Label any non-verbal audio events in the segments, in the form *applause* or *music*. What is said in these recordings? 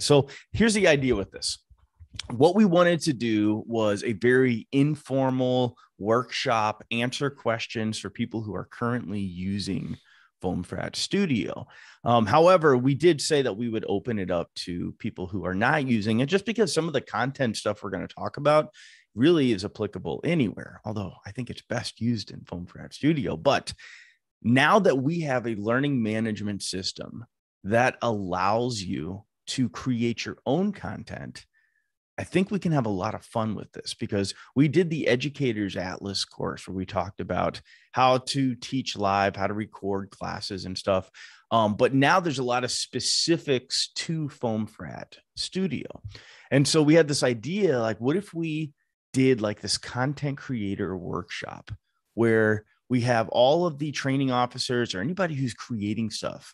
So here's the idea with this. What we wanted to do was a very informal workshop, answer questions for people who are currently using FOAMfrat Studio. Um, however, we did say that we would open it up to people who are not using it just because some of the content stuff we're going to talk about really is applicable anywhere. Although I think it's best used in FOAMfrat Studio. But now that we have a learning management system that allows you to create your own content, I think we can have a lot of fun with this because we did the Educators Atlas course where we talked about how to teach live, how to record classes and stuff. Um, but now there's a lot of specifics to FOAMfrat Studio. And so we had this idea like, what if we did like this content creator workshop where we have all of the training officers or anybody who's creating stuff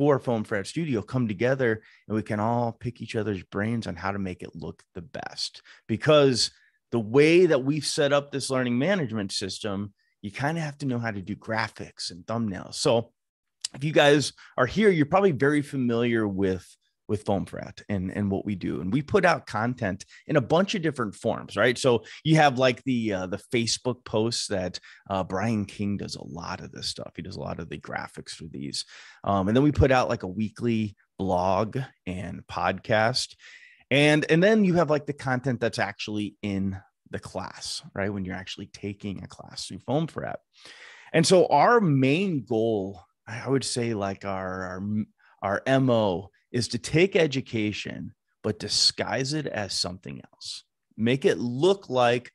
for FOAMfrat Studio come together and we can all pick each other's brains on how to make it look the best. Because the way that we've set up this learning management system, you kind of have to know how to do graphics and thumbnails. So if you guys are here, you're probably very familiar with with FOAMfrat and, and what we do. And we put out content in a bunch of different forms, right? So you have like the uh, the Facebook posts that uh, Brian King does a lot of this stuff. He does a lot of the graphics for these. Um, and then we put out like a weekly blog and podcast. And, and then you have like the content that's actually in the class, right? When you're actually taking a class through FOAMfrat. And so our main goal, I would say like our, our, our MO is to take education, but disguise it as something else. Make it look like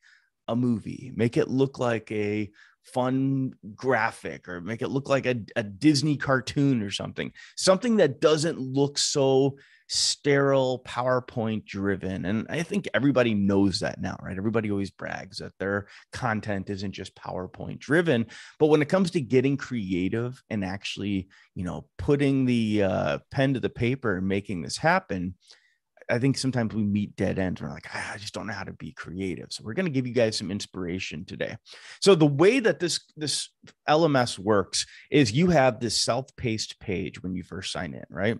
a movie, make it look like a fun graphic, or make it look like a, a Disney cartoon or something, something that doesn't look so sterile PowerPoint driven. And I think everybody knows that now, right? Everybody always brags that their content isn't just PowerPoint driven. But when it comes to getting creative and actually, you know, putting the uh, pen to the paper and making this happen, I think sometimes we meet dead ends. We're like, ah, I just don't know how to be creative. So we're going to give you guys some inspiration today. So the way that this this LMS works is you have this self-paced page when you first sign in, right?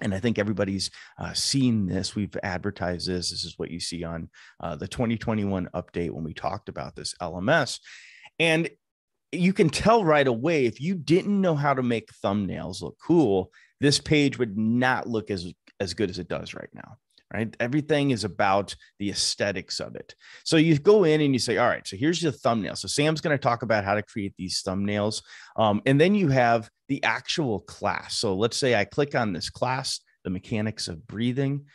And I think everybody's uh, seen this. We've advertised this. This is what you see on uh, the 2021 update when we talked about this LMS. And you can tell right away if you didn't know how to make thumbnails look cool, this page would not look as, as good as it does right now right? Everything is about the aesthetics of it. So you go in and you say, all right, so here's your thumbnail. So Sam's going to talk about how to create these thumbnails. Um, and then you have the actual class. So let's say I click on this class, the mechanics of breathing.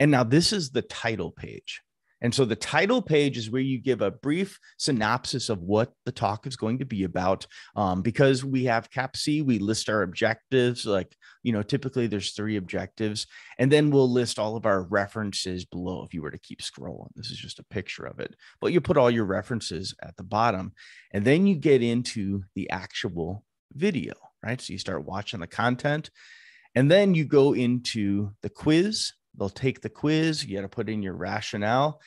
And now this is the title page. And so the title page is where you give a brief synopsis of what the talk is going to be about. Um, because we have CAPCE, we list our objectives. Like, you know, typically there's three objectives, and then we'll list all of our references below if you were to keep scrolling. This is just a picture of it, but you put all your references at the bottom, and then you get into the actual video, right? So you start watching the content. And then you go into the quiz They'll take the quiz, you got to put in your rationale,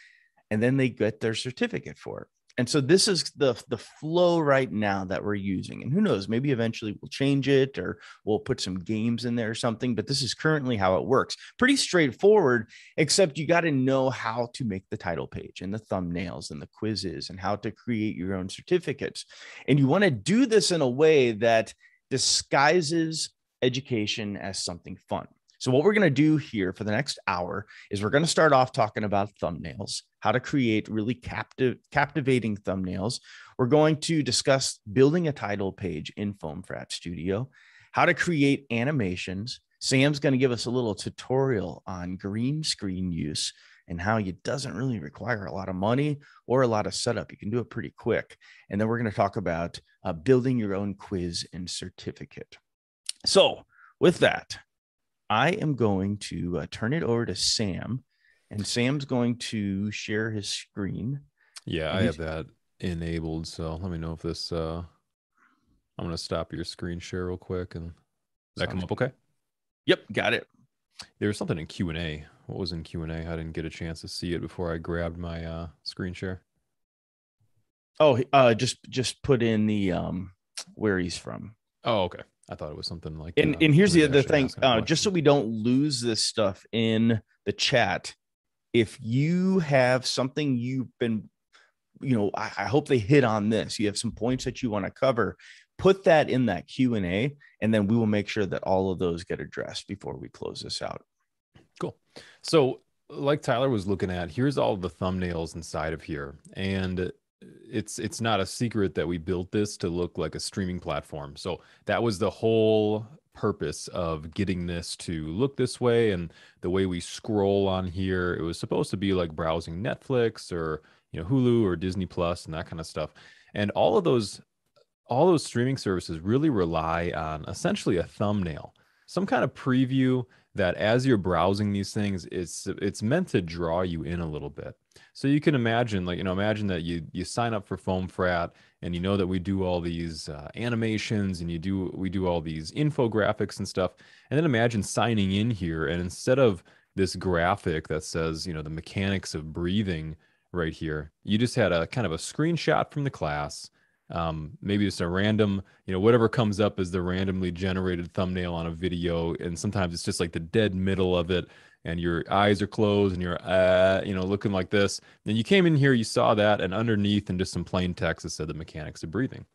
and then they get their certificate for it. And so this is the the flow right now that we're using. And who knows, maybe eventually we'll change it or we'll put some games in there or something, but this is currently how it works. Pretty straightforward, except you got to know how to make the title page and the thumbnails and the quizzes and how to create your own certificates. And you want to do this in a way that disguises education as something fun. So, what we're going to do here for the next hour is we're going to start off talking about thumbnails, how to create really captive, captivating thumbnails. We're going to discuss building a title page in Foam Frat Studio, how to create animations. Sam's going to give us a little tutorial on green screen use and how it doesn't really require a lot of money or a lot of setup. You can do it pretty quick. And then we're going to talk about uh, building your own quiz and certificate. So, with that, I am going to uh, turn it over to Sam, and Sam's going to share his screen. Yeah, I have that enabled. So let me know if this. Uh, I'm going to stop your screen share real quick, and that come up okay? Yep, got it. There was something in Q and A. What was in Q and A? I didn't get a chance to see it before I grabbed my uh, screen share. Oh, uh, just just put in the um where he's from. Oh, okay. I thought it was something like. And uh, and here's the other thing, uh, just so we don't lose this stuff in the chat. If you have something you've been, you know, I, I hope they hit on this. You have some points that you want to cover. Put that in that Q and A, and then we will make sure that all of those get addressed before we close this out. Cool. So, like Tyler was looking at, here's all the thumbnails inside of here, and it's it's not a secret that we built this to look like a streaming platform. So that was the whole purpose of getting this to look this way, and the way we scroll on here, it was supposed to be like browsing Netflix or you know Hulu or Disney Plus and that kind of stuff, and all of those all those streaming services really rely on essentially a thumbnail, some kind of preview that as you're browsing these things, it's it's meant to draw you in a little bit. So you can imagine, like you know, imagine that you you sign up for FOAMfrat, and you know that we do all these uh, animations, and you do we do all these infographics and stuff, and then imagine signing in here, and instead of this graphic that says you know the mechanics of breathing right here, you just had a kind of a screenshot from the class. Um, maybe just a random, you know, whatever comes up is the randomly generated thumbnail on a video, and sometimes it's just like the dead middle of it, and your eyes are closed and you're, uh, you know, looking like this. Then you came in here, you saw that, and underneath, and just some plain text that said the mechanics of breathing.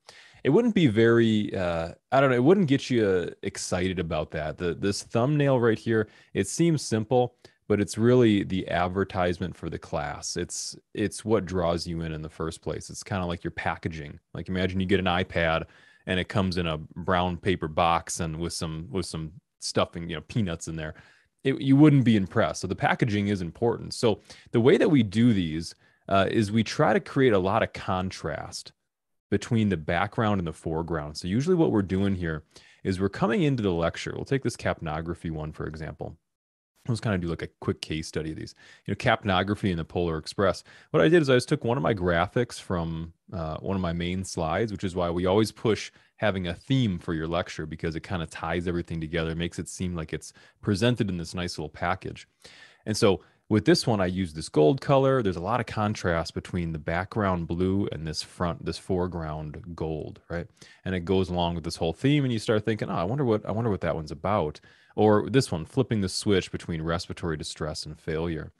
It wouldn't be very, uh, I don't know, it wouldn't get you uh, excited about that. The this thumbnail right here, it seems simple, but it's really the advertisement for the class. It's it's what draws you in in the first place. It's kind of like your packaging. Like imagine you get an iPad and it comes in a brown paper box and with some with some stuffing, you know, peanuts in there. It, you wouldn't be impressed. So the packaging is important. So the way that we do these uh, is we try to create a lot of contrast between the background and the foreground. So usually what we're doing here is we're coming into the lecture. We'll take this capnography one for example let's kind of do like a quick case study of these. You know capnography in the polar express. What i did is i just took one of my graphics from uh, one of my main slides which is why we always push having a theme for your lecture because it kind of ties everything together makes it seem like it's presented in this nice little package. And so with this one i used this gold color. There's a lot of contrast between the background blue and this front this foreground gold right? And it goes along with this whole theme and you start thinking oh i wonder what i wonder what that one's about or this one, flipping the switch between respiratory distress and failure.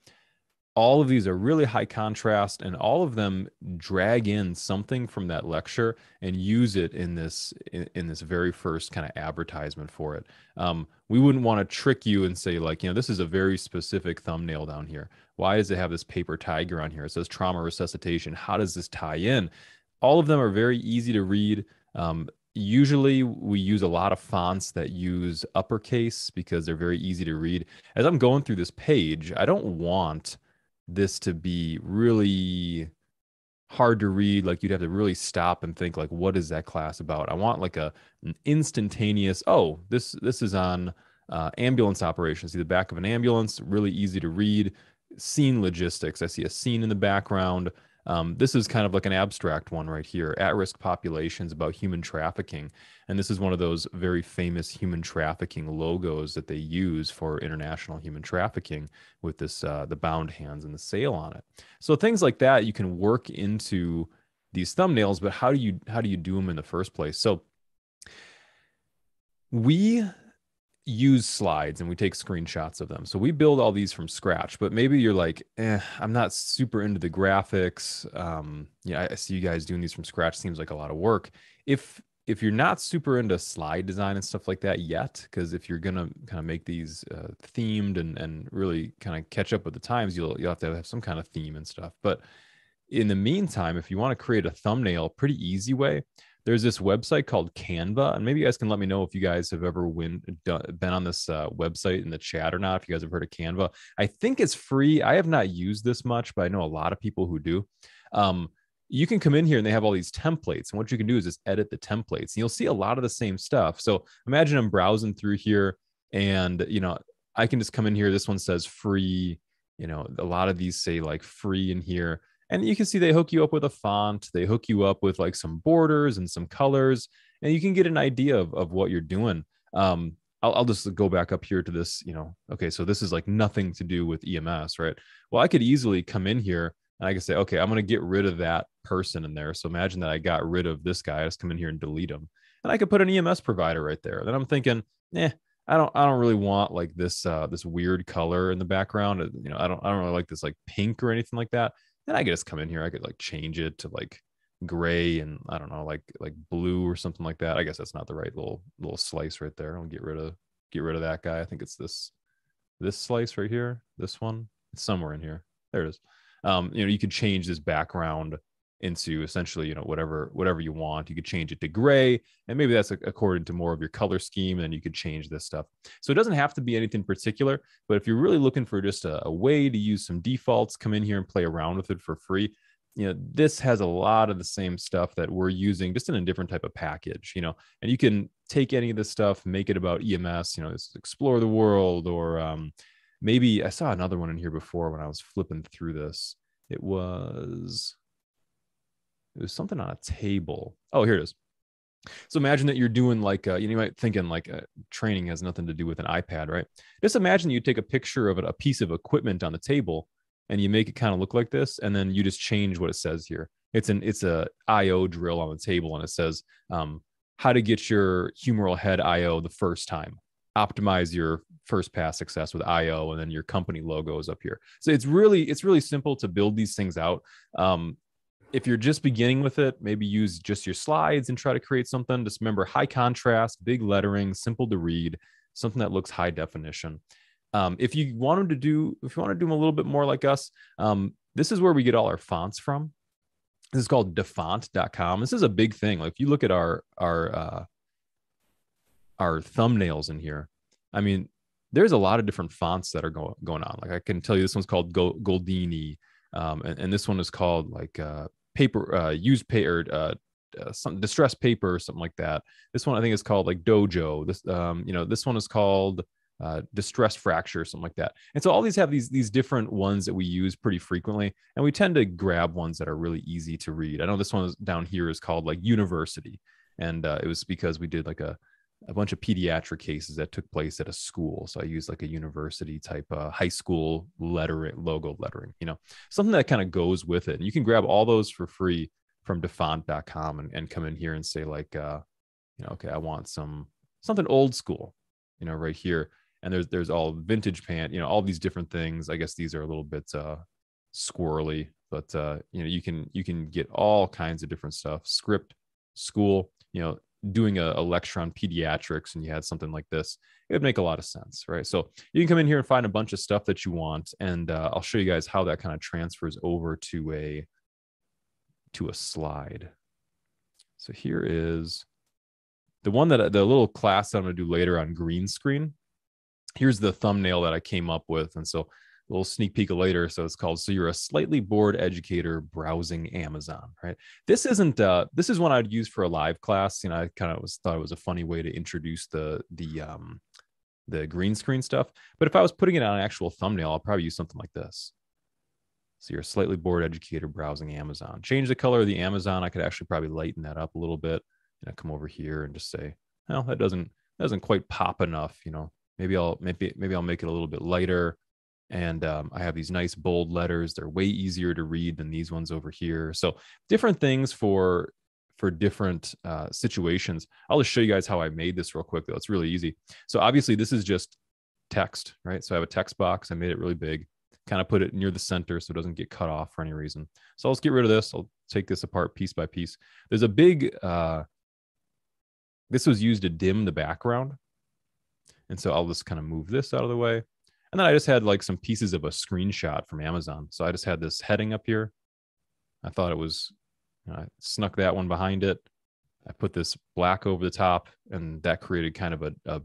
All of these are really high contrast, and all of them drag in something from that lecture and use it in this in, in this very first kind of advertisement for it. Um, we wouldn't want to trick you and say like, you know, this is a very specific thumbnail down here. Why does it have this paper tiger on here? It says trauma resuscitation. How does this tie in? All of them are very easy to read. Um, usually we use a lot of fonts that use uppercase because they're very easy to read. As I'm going through this page, I don't want this to be really hard to read like you'd have to really stop and think like what is that class about? I want like a an instantaneous oh this this is on uh, ambulance operations. See the back of an ambulance really easy to read. Scene logistics i see a scene in the background um, this is kind of like an abstract one right here at risk populations about human trafficking. And this is one of those very famous human trafficking logos that they use for international human trafficking with this, uh, the bound hands and the sail on it. So things like that you can work into these thumbnails, but how do you, how do you do them in the first place? So we use slides and we take screenshots of them. So we build all these from scratch, but maybe you're like, eh, I'm not super into the graphics. Um, yeah, I see you guys doing these from scratch. Seems like a lot of work. If if you're not super into slide design and stuff like that yet, because if you're gonna kind of make these uh, themed and and really kind of catch up with the times, you'll you'll have to have some kind of theme and stuff. But in the meantime, if you want to create a thumbnail, pretty easy way there's this website called Canva, and maybe you guys can let me know if you guys have ever win, done, been on this uh, website in the chat or not. If you guys have heard of Canva, I think it's free. I have not used this much, but I know a lot of people who do. Um, you can come in here and they have all these templates, and what you can do is just edit the templates, and you'll see a lot of the same stuff. So imagine I'm browsing through here, and you know I can just come in here. This one says free. You know, a lot of these say like free in here and you can see they hook you up with a font they hook you up with like some borders and some colors and you can get an idea of, of what you're doing um, I'll, I'll just go back up here to this you know okay so this is like nothing to do with ems right well i could easily come in here and i can say okay i'm going to get rid of that person in there so imagine that i got rid of this guy i just come in here and delete him and I could put an EMS provider right there. Then I'm thinking, eh, I don't I don't really want like this uh this weird color in the background. Uh, you know, I don't I don't really like this like pink or anything like that. Then I could just come in here. I could like change it to like gray and I don't know, like like blue or something like that. I guess that's not the right little little slice right there. I'll get rid of get rid of that guy. I think it's this this slice right here. This one. It's somewhere in here. There it is. Um, you know, you could change this background into essentially you know whatever whatever you want. You could change it to gray and maybe that's according to more of your color scheme and you could change this stuff. So it doesn't have to be anything particular but if you're really looking for just a, a way to use some defaults come in here and play around with it for free you know this has a lot of the same stuff that we're using just in a different type of package you know? And you can take any of this stuff make it about ems you know explore the world or um, maybe i saw another one in here before when i was flipping through this. It was it was something on a table. Oh, here it is. So imagine that you're doing like uh, you might thinking like uh, training has nothing to do with an iPad, right? Just imagine you take a picture of a piece of equipment on the table and you make it kind of look like this, and then you just change what it says here. It's an it's a IO drill on the table, and it says um, how to get your humeral head IO the first time. Optimize your first pass success with IO, and then your company logo is up here. So it's really it's really simple to build these things out. Um, if you're just beginning with it, maybe use just your slides and try to create something. Just remember high contrast, big lettering, simple to read, something that looks high definition. Um, if you wanted to do, if you want to do them a little bit more like us, um, this is where we get all our fonts from. This is called dafont.com. This is a big thing. Like if you look at our our uh, our thumbnails in here, I mean, there's a lot of different fonts that are going going on. Like I can tell you, this one's called Goldini, um, and, and, this one is called like uh, paper uh used paper uh, uh some distressed paper or something like that this one i think is called like dojo this um you know this one is called uh, distress fracture, or something like that. And so all these have these these different ones that we use pretty frequently, and we tend to grab ones that are really easy to read. I know this one is down here is called like university, and uh, it was because we did like a a bunch of pediatric cases that took place at a school. So I used like a university type uh, high school lettering, logo lettering, you know, something that kind of goes with it. And you can grab all those for free from dafont.com and, and come in here and say like, uh, you know, okay, I want some, something old school, you know, right here. And there's, there's all vintage pant, you know, all these different things. I guess these are a little bit, uh, squirrely, but, uh, you know, you can, you can get all kinds of different stuff, script, school, you know, doing a, a, lecture on pediatrics and you had something like this, it would make a lot of sense, right? So you can come in here and find a bunch of stuff that you want, and uh, I'll show you guys how that kind of transfers over to a to a slide. So here is the one that the little class that I'm going to do later on green screen. Here's the thumbnail that I came up with, and so little sneak peek later. So it's called So You're a Slightly Bored Educator Browsing Amazon, right? This isn't uh this is one I'd use for a live class. You know, I kind of was thought it was a funny way to introduce the the um the green screen stuff. But if I was putting it on an actual thumbnail, I'll probably use something like this. So you're a slightly bored educator browsing Amazon. Change the color of the Amazon. I could actually probably lighten that up a little bit. You know, come over here and just say, well, that doesn't doesn't quite pop enough. You know, maybe I'll maybe maybe I'll make it a little bit lighter and um, I have these nice bold letters. They're way easier to read than these ones over here. So different things for for different uh, situations. I'll just show you guys how I made this real quick though. It's really easy. So obviously this is just text, right? So I have a text box. I made it really big, kind of put it near the center so it doesn't get cut off for any reason. So let's get rid of this. I'll take this apart piece by piece. There's a big, uh, this was used to dim the background. And so I'll just kind of move this out of the way. And then I just had like some pieces of a screenshot from Amazon. So I just had this heading up here. I thought it was, you know, I snuck that one behind it. I put this black over the top, and that created kind of a, a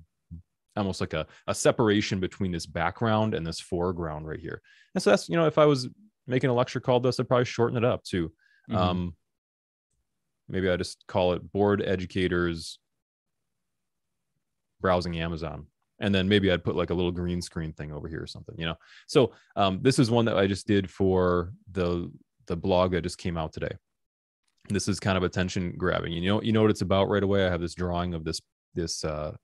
almost like a, a separation between this background and this foreground right here. And so that's, you know, if I was making a lecture called this, I'd probably shorten it up too. Mm-hmm. Um, maybe I just call it bored educators browsing Amazon and then maybe I'd put like a little green screen thing over here or something, you know. So um, this is one that I just did for the the blog that just came out today. This is kind of attention grabbing. You know, you know what it's about right away. I have this drawing of this this uh,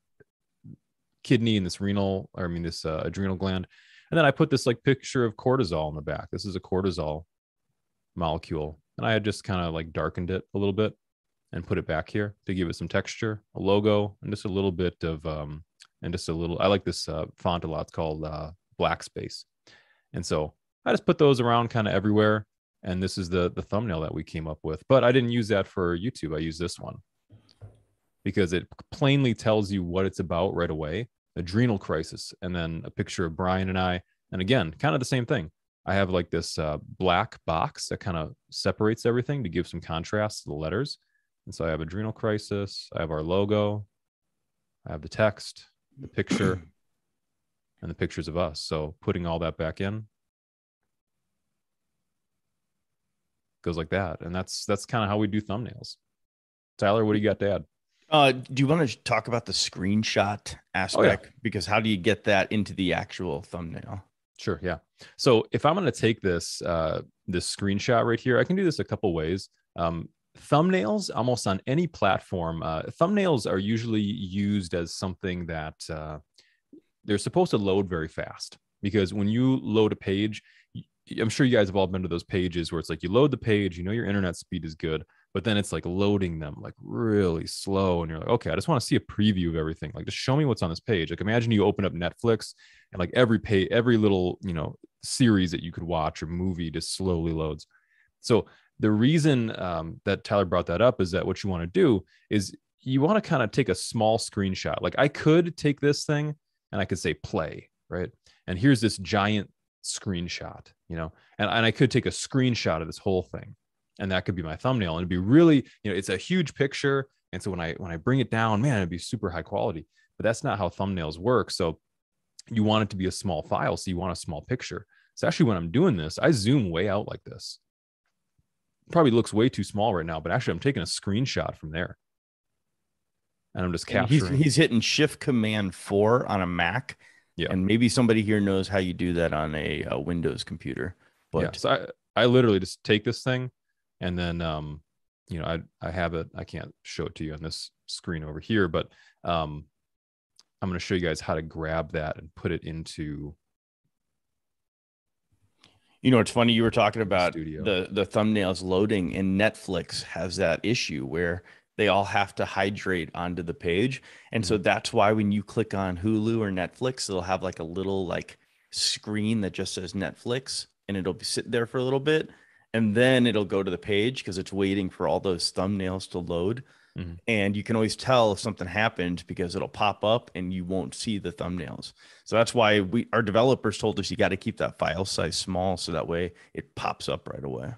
kidney and this renal, or I mean this uh, adrenal gland, and then I put this like picture of cortisol in the back. This is a cortisol molecule, and I had just kind of like darkened it a little bit and put it back here to give it some texture, a logo, and just a little bit of um, and just a little. I like this uh, font a lot. It's called uh, Black Space, and so I just put those around kind of everywhere. And this is the the thumbnail that we came up with. But I didn't use that for YouTube. I used this one because it plainly tells you what it's about right away. Adrenal crisis, and then a picture of Brian and I. And again, kind of the same thing. I have like this uh, black box that kind of separates everything to give some contrast to the letters. And so I have adrenal crisis, I have our logo, I have the text, the picture, *clears throat* and the pictures of us. So putting all that back in goes like that. And that's that's kind of how we do thumbnails. Tyler, what do you got to add? Uh, do you want to talk about the screenshot aspect? Oh, yeah. Because how do you get that into the actual thumbnail? Sure. Yeah. So if I'm going to take this uh, this screenshot right here, I can do this a couple ways. Um, thumbnails, almost on any platform, uh, thumbnails are usually used as something that uh, they're supposed to load very fast because when you load a page, I'm sure you guys have all been to those pages where it's like you load the page, you know your internet speed is good, but then it's like loading them like really slow and you're like okay i just want to see a preview of everything like just show me what's on this page. Like imagine you open up netflix and like every pay every little you know series that you could watch or movie just slowly loads. So the reason um, that tyler brought that up is that what you want to do is you want to kind of take a small screenshot. Like i could take this thing and i could say play right? And here's this giant screenshot you know? And, and i could take a screenshot of this whole thing and that could be my thumbnail. And it'd be really you know it's a huge picture. And so when i when i bring it down man it'd be super high quality. But that's not how thumbnails work. So you want it to be a small file. So you want a small picture. So actually when i'm doing this i zoom way out like this probably looks way too small right now but actually i'm taking a screenshot from there and i'm just capturing he's, he's hitting shift command 4 on a mac yeah and maybe somebody here knows how you do that on a, a windows computer but yeah, so I, I literally just take this thing and then um, you know I I have it. I can't show it to you on this screen over here, but um, I'm going to show you guys how to grab that and put it into. You know, it's funny you were talking about studio. the the thumbnails loading, and Netflix has that issue where they all have to hydrate onto the page, and mm-hmm. so that's why when you click on Hulu or Netflix, it'll have like a little like screen that just says Netflix, and it'll be sit there for a little bit and then it'll go to the page because it's waiting for all those thumbnails to load. Mm-hmm. And you can always tell if something happened because it'll pop up and you won't see the thumbnails. So that's why we our developers told us you got to keep that file size small so that way it pops up right away.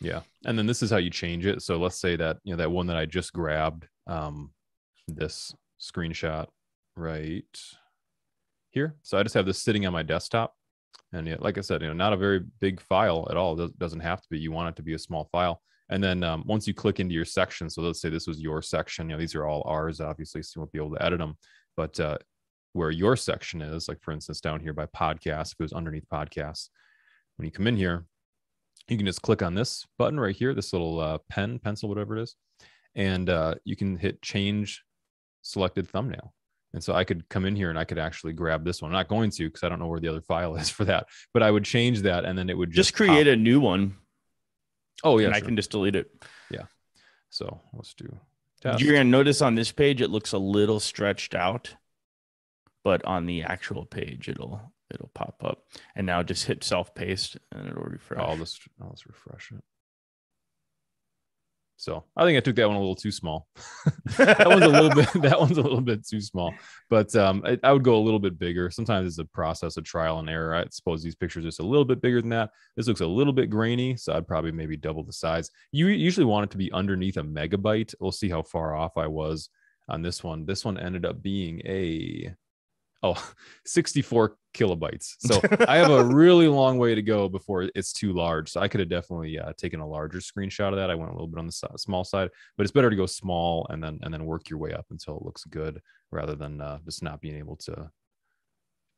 Yeah. And then this is how you change it. So let's say that, you know, that one that I just grabbed, um, this screenshot right here. So I just have this sitting on my desktop and yeah, like I said, you know, not a very big file at all. It doesn't have to be. You want it to be a small file. And then um, once you click into your section, so let's say this was your section. You know, these are all ours, obviously, so you won't be able to edit them. But uh, where your section is, like for instance, down here by podcast, if it was underneath podcasts, when you come in here, you can just click on this button right here, this little uh, pen, pencil, whatever it is, and uh, you can hit change selected thumbnail. And so I could come in here and I could actually grab this one. I'm not going to because I don't know where the other file is *laughs* for that, but I would change that and then it would just, just create pop. a new one. Oh yeah, sure. I can just delete it. Yeah. So let's do. Test. You're gonna notice on this page it looks a little stretched out, but on the actual page it'll it'll pop up. And now just hit self paced and it'll refresh. I'll just I'll just refresh it. So I think I took that one a little too small. *laughs* that one's a little *laughs* bit. *laughs* That one's a little bit too small. But um, I, I, would go a little bit bigger. Sometimes it's a process of trial and error. I suppose these pictures are just a little bit bigger than that. This looks a little bit grainy, so I'd probably maybe double the size. You usually want it to be underneath a megabyte. We'll see how far off I was on this one. This one ended up being a oh *laughs* 64 kilobytes. So *laughs* i have a really long way to go before it's too large. So i could have definitely uh, taken a larger screenshot of that. I went a little bit on the small side but it's better to go small and then and then work your way up until it looks good rather than uh, just not being able to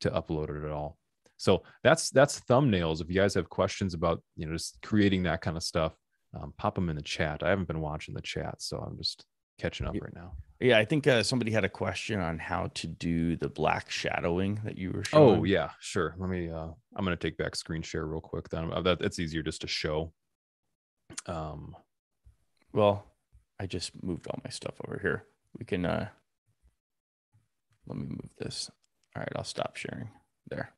to upload it at all. So that's that's thumbnails. If you guys have questions about you know just creating that kind of stuff um, pop them in the chat. I haven't been watching the chat so i'm just catching up right now yeah, I think uh, somebody had a question on how to do the black shadowing that you were oh, showing. Oh yeah, sure. Let me. Uh, I'm gonna take back screen share real quick. Then uh, that it's easier just to show. Um, well, I just moved all my stuff over here. We can uh let me move this. All right, I'll stop sharing there.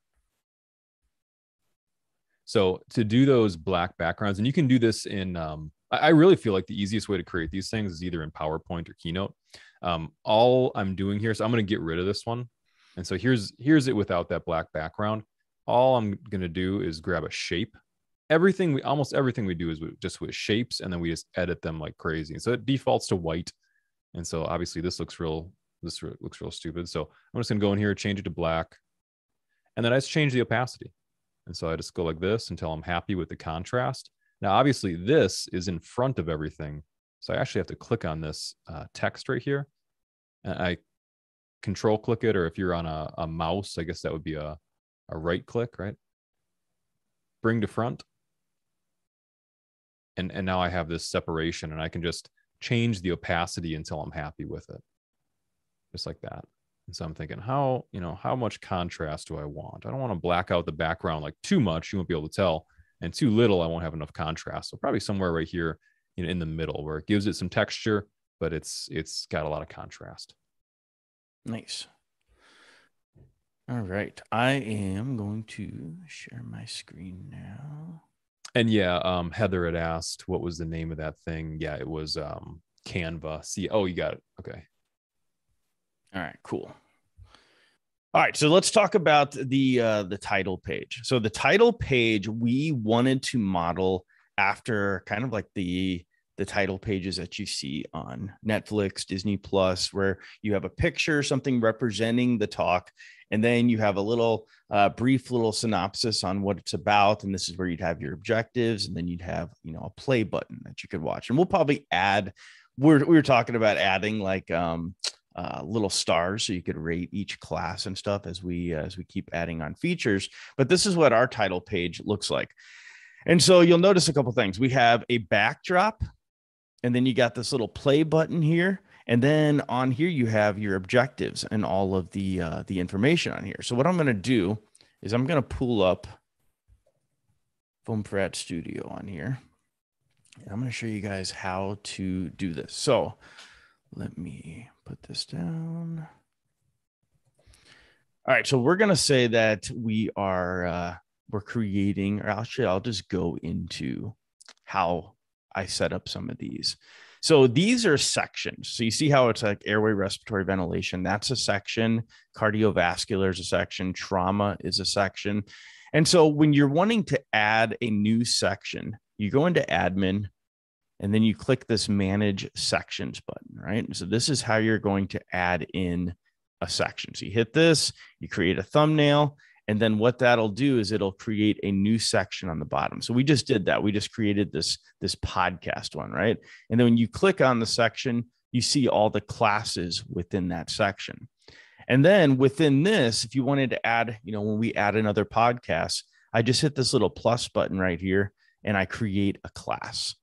So to do those black backgrounds, and you can do this in, um, I really feel like the easiest way to create these things is either in PowerPoint or Keynote. Um, all I'm doing here, so I'm going to get rid of this one. And so here's here's it without that black background. All I'm going to do is grab a shape. Everything we almost everything we do is just with shapes, and then we just edit them like crazy. And so it defaults to white. And so obviously this looks real this looks real stupid. So I'm just gonna go in here, change it to black. And then I just change the opacity. And so I just go like this until I'm happy with the contrast. Now, obviously this is in front of everything. So I actually have to click on this uh, text right here. And I control click it, or if you're on a, a mouse, I guess that would be a, a right click, right? Bring to front. And, and now I have this separation and I can just change the opacity until I'm happy with it just like that. And so I'm thinking, how, you know, how much contrast do I want? I don't want to black out the background like too much. You won't be able to tell. And too little, I won't have enough contrast. So probably somewhere right here, you know, in the middle where it gives it some texture, but it's it's got a lot of contrast. Nice. All right. I am going to share my screen now. And yeah, um, Heather had asked what was the name of that thing. Yeah, it was um Canva. See, oh, you got it. Okay. All right, cool. All right, so let's talk about the uh, the title page. So the title page we wanted to model after kind of like the the title pages that you see on Netflix, Disney Plus, where you have a picture, something representing the talk, and then you have a little uh, brief little synopsis on what it's about, and this is where you'd have your objectives, and then you'd have you know a play button that you could watch, and we'll probably add. We're we were talking about adding like um, uh, little stars so you could rate each class and stuff as we uh, as we keep adding on features but this is what our title page looks like. And so you'll notice a couple things. We have a backdrop and then you got this little play button here and then on here you have your objectives and all of the uh, the information on here. So what i'm going to do is i'm going to pull up FOAMfrat studio on here and i'm going to show you guys how to do this. So let me put this down. All right, so we're gonna say that we are uh, we're creating, or actually, I'll just go into how I set up some of these. So these are sections. So you see how it's like airway, respiratory, ventilation. That's a section. Cardiovascular is a section. Trauma is a section. And so when you're wanting to add a new section, you go into admin, and then you click this manage sections button, right? So this is how you're going to add in a section. So you hit this, you create a thumbnail, and then what that'll do is it'll create a new section on the bottom. So we just did that. We just created this this podcast one, right? And then when you click on the section, you see all the classes within that section. And then within this, if you wanted to add, you know, when we add another podcast, I just hit this little plus button right here and I create a class.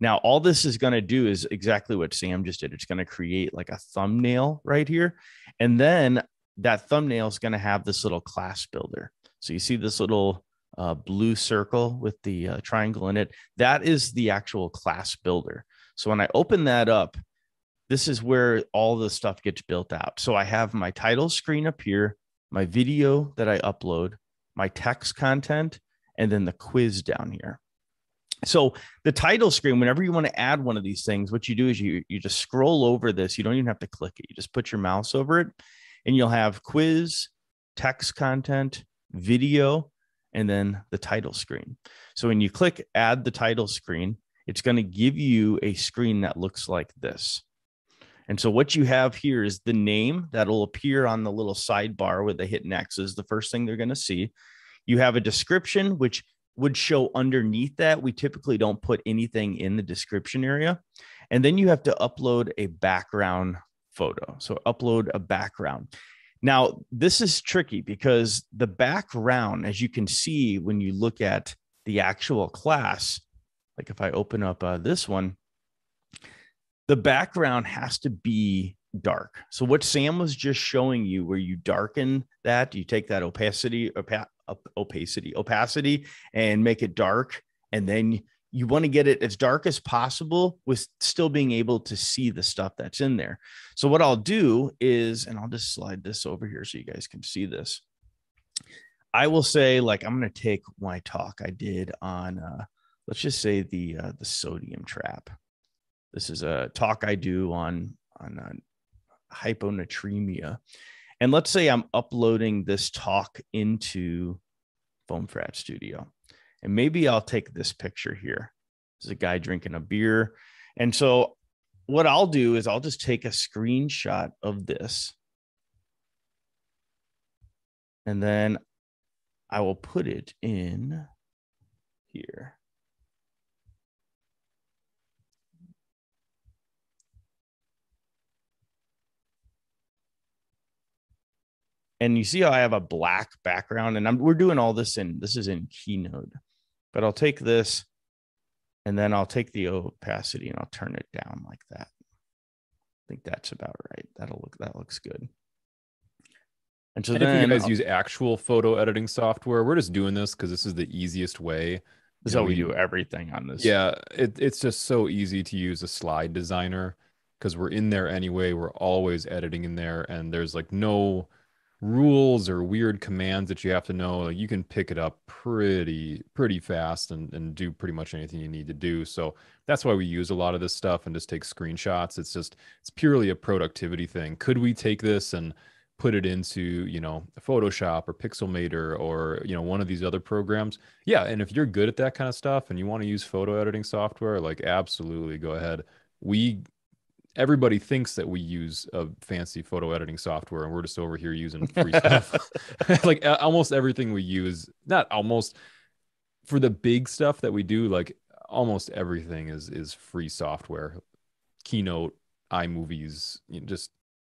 Now, all this is going to do is exactly what Sam just did. It's going to create like a thumbnail right here. And then that thumbnail is going to have this little class builder. So you see this little uh, blue circle with the uh, triangle in it. That is the actual class builder. So when I open that up, this is where all the stuff gets built out. So I have my title screen up here, my video that I upload, my text content, and then the quiz down here. So the title screen, whenever you want to add one of these things, what you do is you you just scroll over this. You don't even have to click it. You just put your mouse over it, and you'll have quiz, text content, video, and then the title screen. So when you click add the title screen, it's going to give you a screen that looks like this. And so what you have here is the name that'll appear on the little sidebar where they hit next is the first thing they're going to see. You have a description, which would show underneath that. We typically don't put anything in the description area. And then you have to upload a background photo. So upload a background. Now, this is tricky because the background, as you can see when you look at the actual class, like if I open up uh, this one, the background has to be dark. So what Sam was just showing you, where you darken that, you take that opacity, opa- opacity, opacity, and make it dark, and then you want to get it as dark as possible with still being able to see the stuff that's in there. So what I'll do is, and I'll just slide this over here so you guys can see this. I will say, like, I'm going to take my talk I did on, uh, let's just say the uh, the sodium trap. This is a talk I do on on uh, hyponatremia, and let's say I'm uploading this talk into FOAMfrat Studio, and maybe I'll take this picture here. There's a guy drinking a beer, and so what I'll do is I'll just take a screenshot of this. And then I will put it in here. And you see how I have a black background and I'm, we're doing all this in, this is in Keynote, but I'll take this and then I'll take the opacity and I'll turn it down like that. I think that's about right. That'll look, that looks good. And so and then if you guys I'll, use actual photo editing software, we're just doing this because this is the easiest way. This is how we do everything on this. Yeah, it, it's just so easy to use a slide designer because we're in there anyway. We're always editing in there, and there's like no rules or weird commands that you have to know. You can pick it up pretty pretty fast and, and do pretty much anything you need to do. So that's why we use a lot of this stuff and just take screenshots. It's just it's purely a productivity thing. Could we take this and put it into you know photoshop or pixelmator or you know one of these other programs yeah and if you're good at that kind of stuff and you want to use photo editing software like absolutely go ahead we everybody thinks that we use a fancy photo editing software and we're just over here using *laughs* free stuff *laughs* like almost everything we use not almost for the big stuff that we do like almost everything is is free software keynote imovies you know, just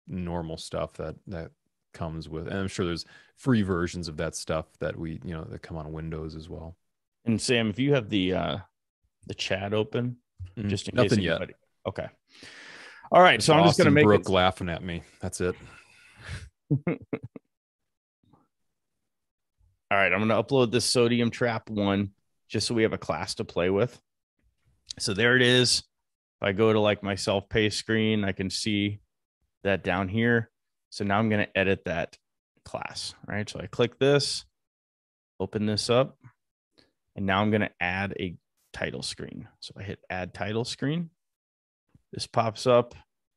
normal stuff that that comes with and i'm sure there's free versions of that stuff that we you know that come on windows as well and sam if you have the uh the chat open mm-hmm. just in Nothing case anybody yet. okay all right so i'm just gonna make brooke it... laughing at me that's it *laughs* all right i'm gonna upload this sodium trap one just so we have a class to play with so there it is if i go to like my self-paced screen i can see that down here. So now I'm going to edit that class, right? So I click this, open this up, and now I'm going to add a title screen. So I hit add title screen. This pops up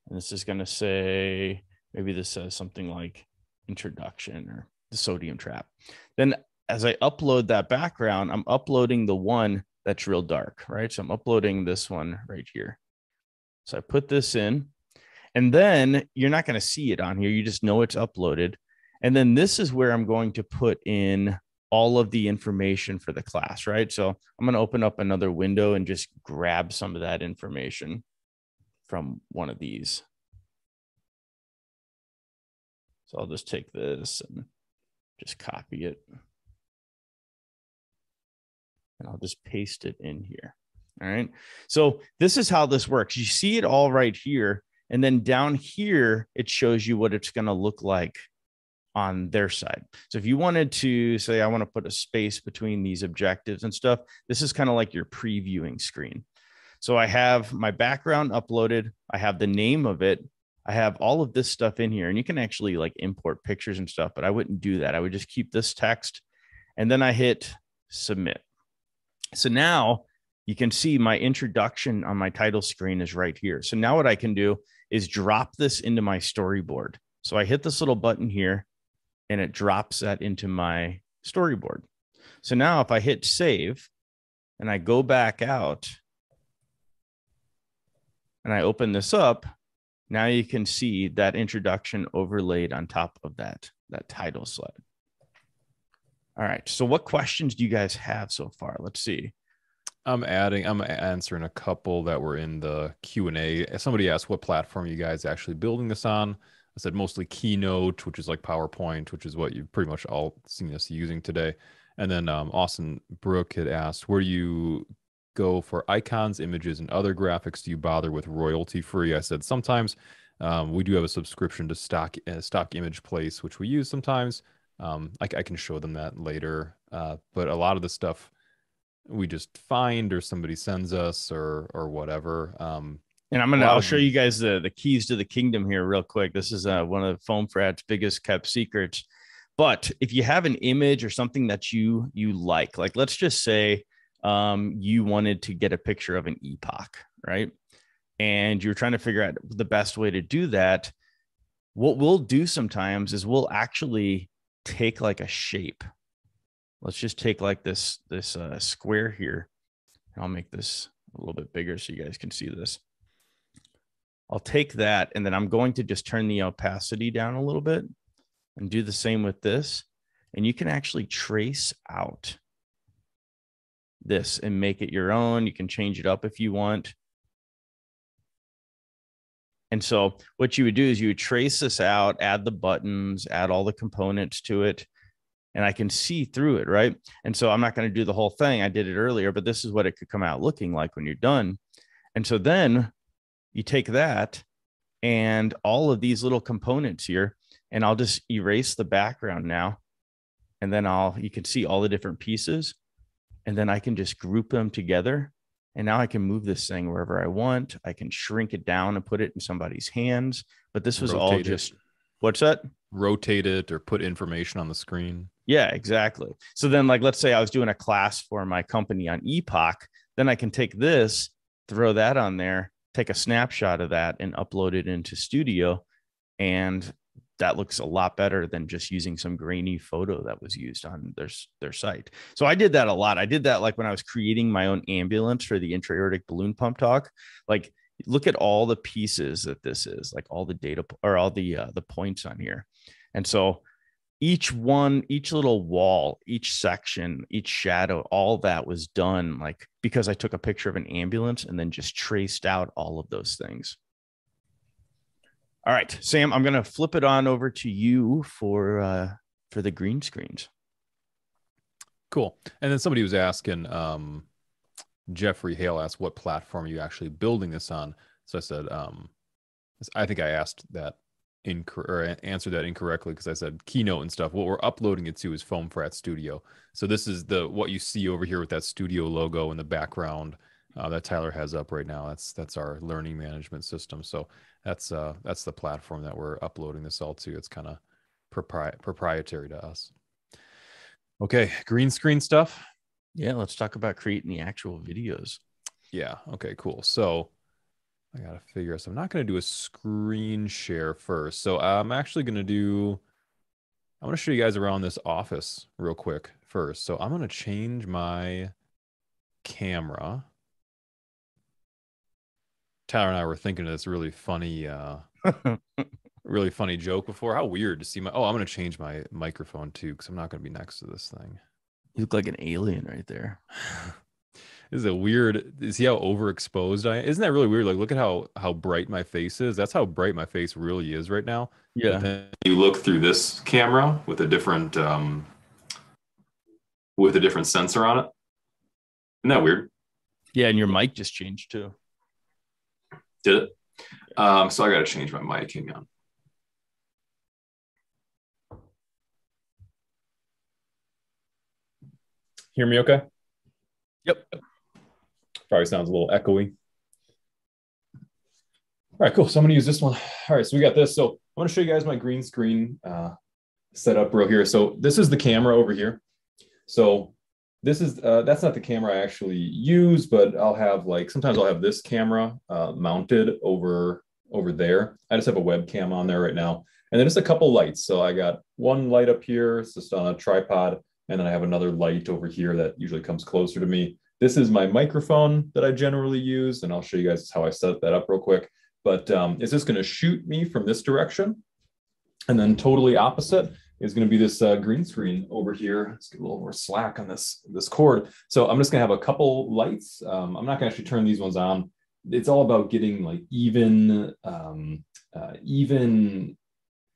and this is going to say, maybe this says something like introduction or the sodium trap. Then as I upload that background, I'm uploading the one that's real dark, right? So I'm uploading this one right here. So I put this in and then you're not going to see it on here. You just know it's uploaded. And then this is where I'm going to put in all of the information for the class, right? So I'm going to open up another window and just grab some of that information from one of these. So I'll just take this and just copy it. And I'll just paste it in here. All right. So this is how this works. You see it all right here. And then down here, it shows you what it's going to look like on their side. So if you wanted to say, I want to put a space between these objectives and stuff, this is kind of like your previewing screen. So I have my background uploaded, I have the name of it, I have all of this stuff in here, and you can actually like import pictures and stuff, but I wouldn't do that. I would just keep this text and then I hit submit. So now you can see my introduction on my title screen is right here. So now what I can do is drop this into my storyboard. So I hit this little button here and it drops that into my storyboard. So now if I hit save and I go back out and I open this up, now you can see that introduction overlaid on top of that, that title slide. All right. So what questions do you guys have so far? Let's see. I'm adding. I'm answering a couple that were in the Q and A. Somebody asked what platform you guys actually building this on. I said mostly Keynote, which is like PowerPoint, which is what you've pretty much all seen us using today. And then um, Austin Brooke had asked, where do you go for icons, images, and other graphics? Do you bother with royalty free? I said sometimes um, we do have a subscription to stock uh, stock image place, which we use sometimes. Um, I, I, can show them that later. Uh, but a lot of the stuff we just find or somebody sends us or or whatever. Um, and I'm gonna I'll show you guys the the keys to the kingdom here real quick. This is uh, one of FOAMfrat's biggest kept secrets. But if you have an image or something that you you like, like let's just say um, you wanted to get a picture of an epoch, right? And you're trying to figure out the best way to do that. What we'll do sometimes is we'll actually take like a shape. Let's just take like this this uh, square here. I'll make this a little bit bigger so you guys can see this. I'll take that and then I'm going to just turn the opacity down a little bit and do the same with this. And you can actually trace out this and make it your own. You can change it up if you want. And so what you would do is you would trace this out, add the buttons, add all the components to it, and I can see through it, right? And so I'm not going to do the whole thing. I did it earlier, but this is what it could come out looking like when you're done. And so then you take that and all of these little components here, and I'll just erase the background now. And then I'll, you can see all the different pieces. And then I can just group them together. And now I can move this thing wherever I want. I can shrink it down and put it in somebody's hands. But this was Rotate all just, it. what's that? Rotate it or put information on the screen. Yeah, exactly. So then, like, let's say I was doing a class for my company on Epoch, then I can take this, throw that on there, take a snapshot of that and upload it into studio and that looks a lot better than just using some grainy photo that was used on their their site. So I did that a lot. I did that like when I was creating my own ambulance for the intra-aortic balloon pump talk. Like look at all the pieces that this is, like all the data or all the uh, the points on here. And so each one, each little wall, each section, each shadow, all that was done like because I took a picture of an ambulance and then just traced out all of those things. All right, Sam, I'm going to flip it on over to you for uh, for the green screens. Cool. And then somebody was asking, um, Jeffrey Hale asked, "What platform are you actually building this on?" So I said, um, I think I asked that incorrect or answered that incorrectly because I said Keynote and stuff. What we're uploading it to is FOAMfrat Studio. So this is the what you see over here with that studio logo in the background uh, that Tyler has up right now. That's that's our learning management system. So that's uh that's the platform that we're uploading this all to. It's kind of propri- proprietary to us. Okay, green screen stuff. Yeah, let's talk about creating the actual videos. Yeah. Okay. Cool. So I gotta figure out. So I'm not gonna do a screen share first. So I'm actually gonna do. I want to show you guys around this office real quick first. So I'm gonna change my camera. Tyler and I were thinking of this really funny, uh, *laughs* really funny joke before. How weird to see my. Oh, I'm gonna change my microphone too because I'm not gonna be next to this thing. You look like an alien right there. *laughs* This is a weird. See how overexposed I? Isn't that really weird? Like, look at how how bright my face is. That's how bright my face really is right now. Yeah. you look through this camera with a different um with a different sensor on it. Isn't that weird? Yeah, and your mic just changed too. Did it? Um, so I got to change my mic. Hang on. Hear me okay? Yep. Probably sounds a little echoey. All right, cool. So I'm going to use this one. All right, so we got this. So I'm going to show you guys my green screen uh, setup real here. So this is the camera over here. So this is, uh, that's not the camera I actually use, but I'll have like, sometimes I'll have this camera uh, mounted over, over there. I just have a webcam on there right now. And then just a couple lights. So I got one light up here. It's just on a tripod. And then I have another light over here that usually comes closer to me. This is my microphone that I generally use, and I'll show you guys how I set that up real quick. But um, it's just going to shoot me from this direction. And then totally opposite is going to be this uh, green screen over here. Let's get a little more slack on this, this cord. So I'm just going to have a couple lights. Um, I'm not going to actually turn these ones on. It's all about getting like even, um, uh, even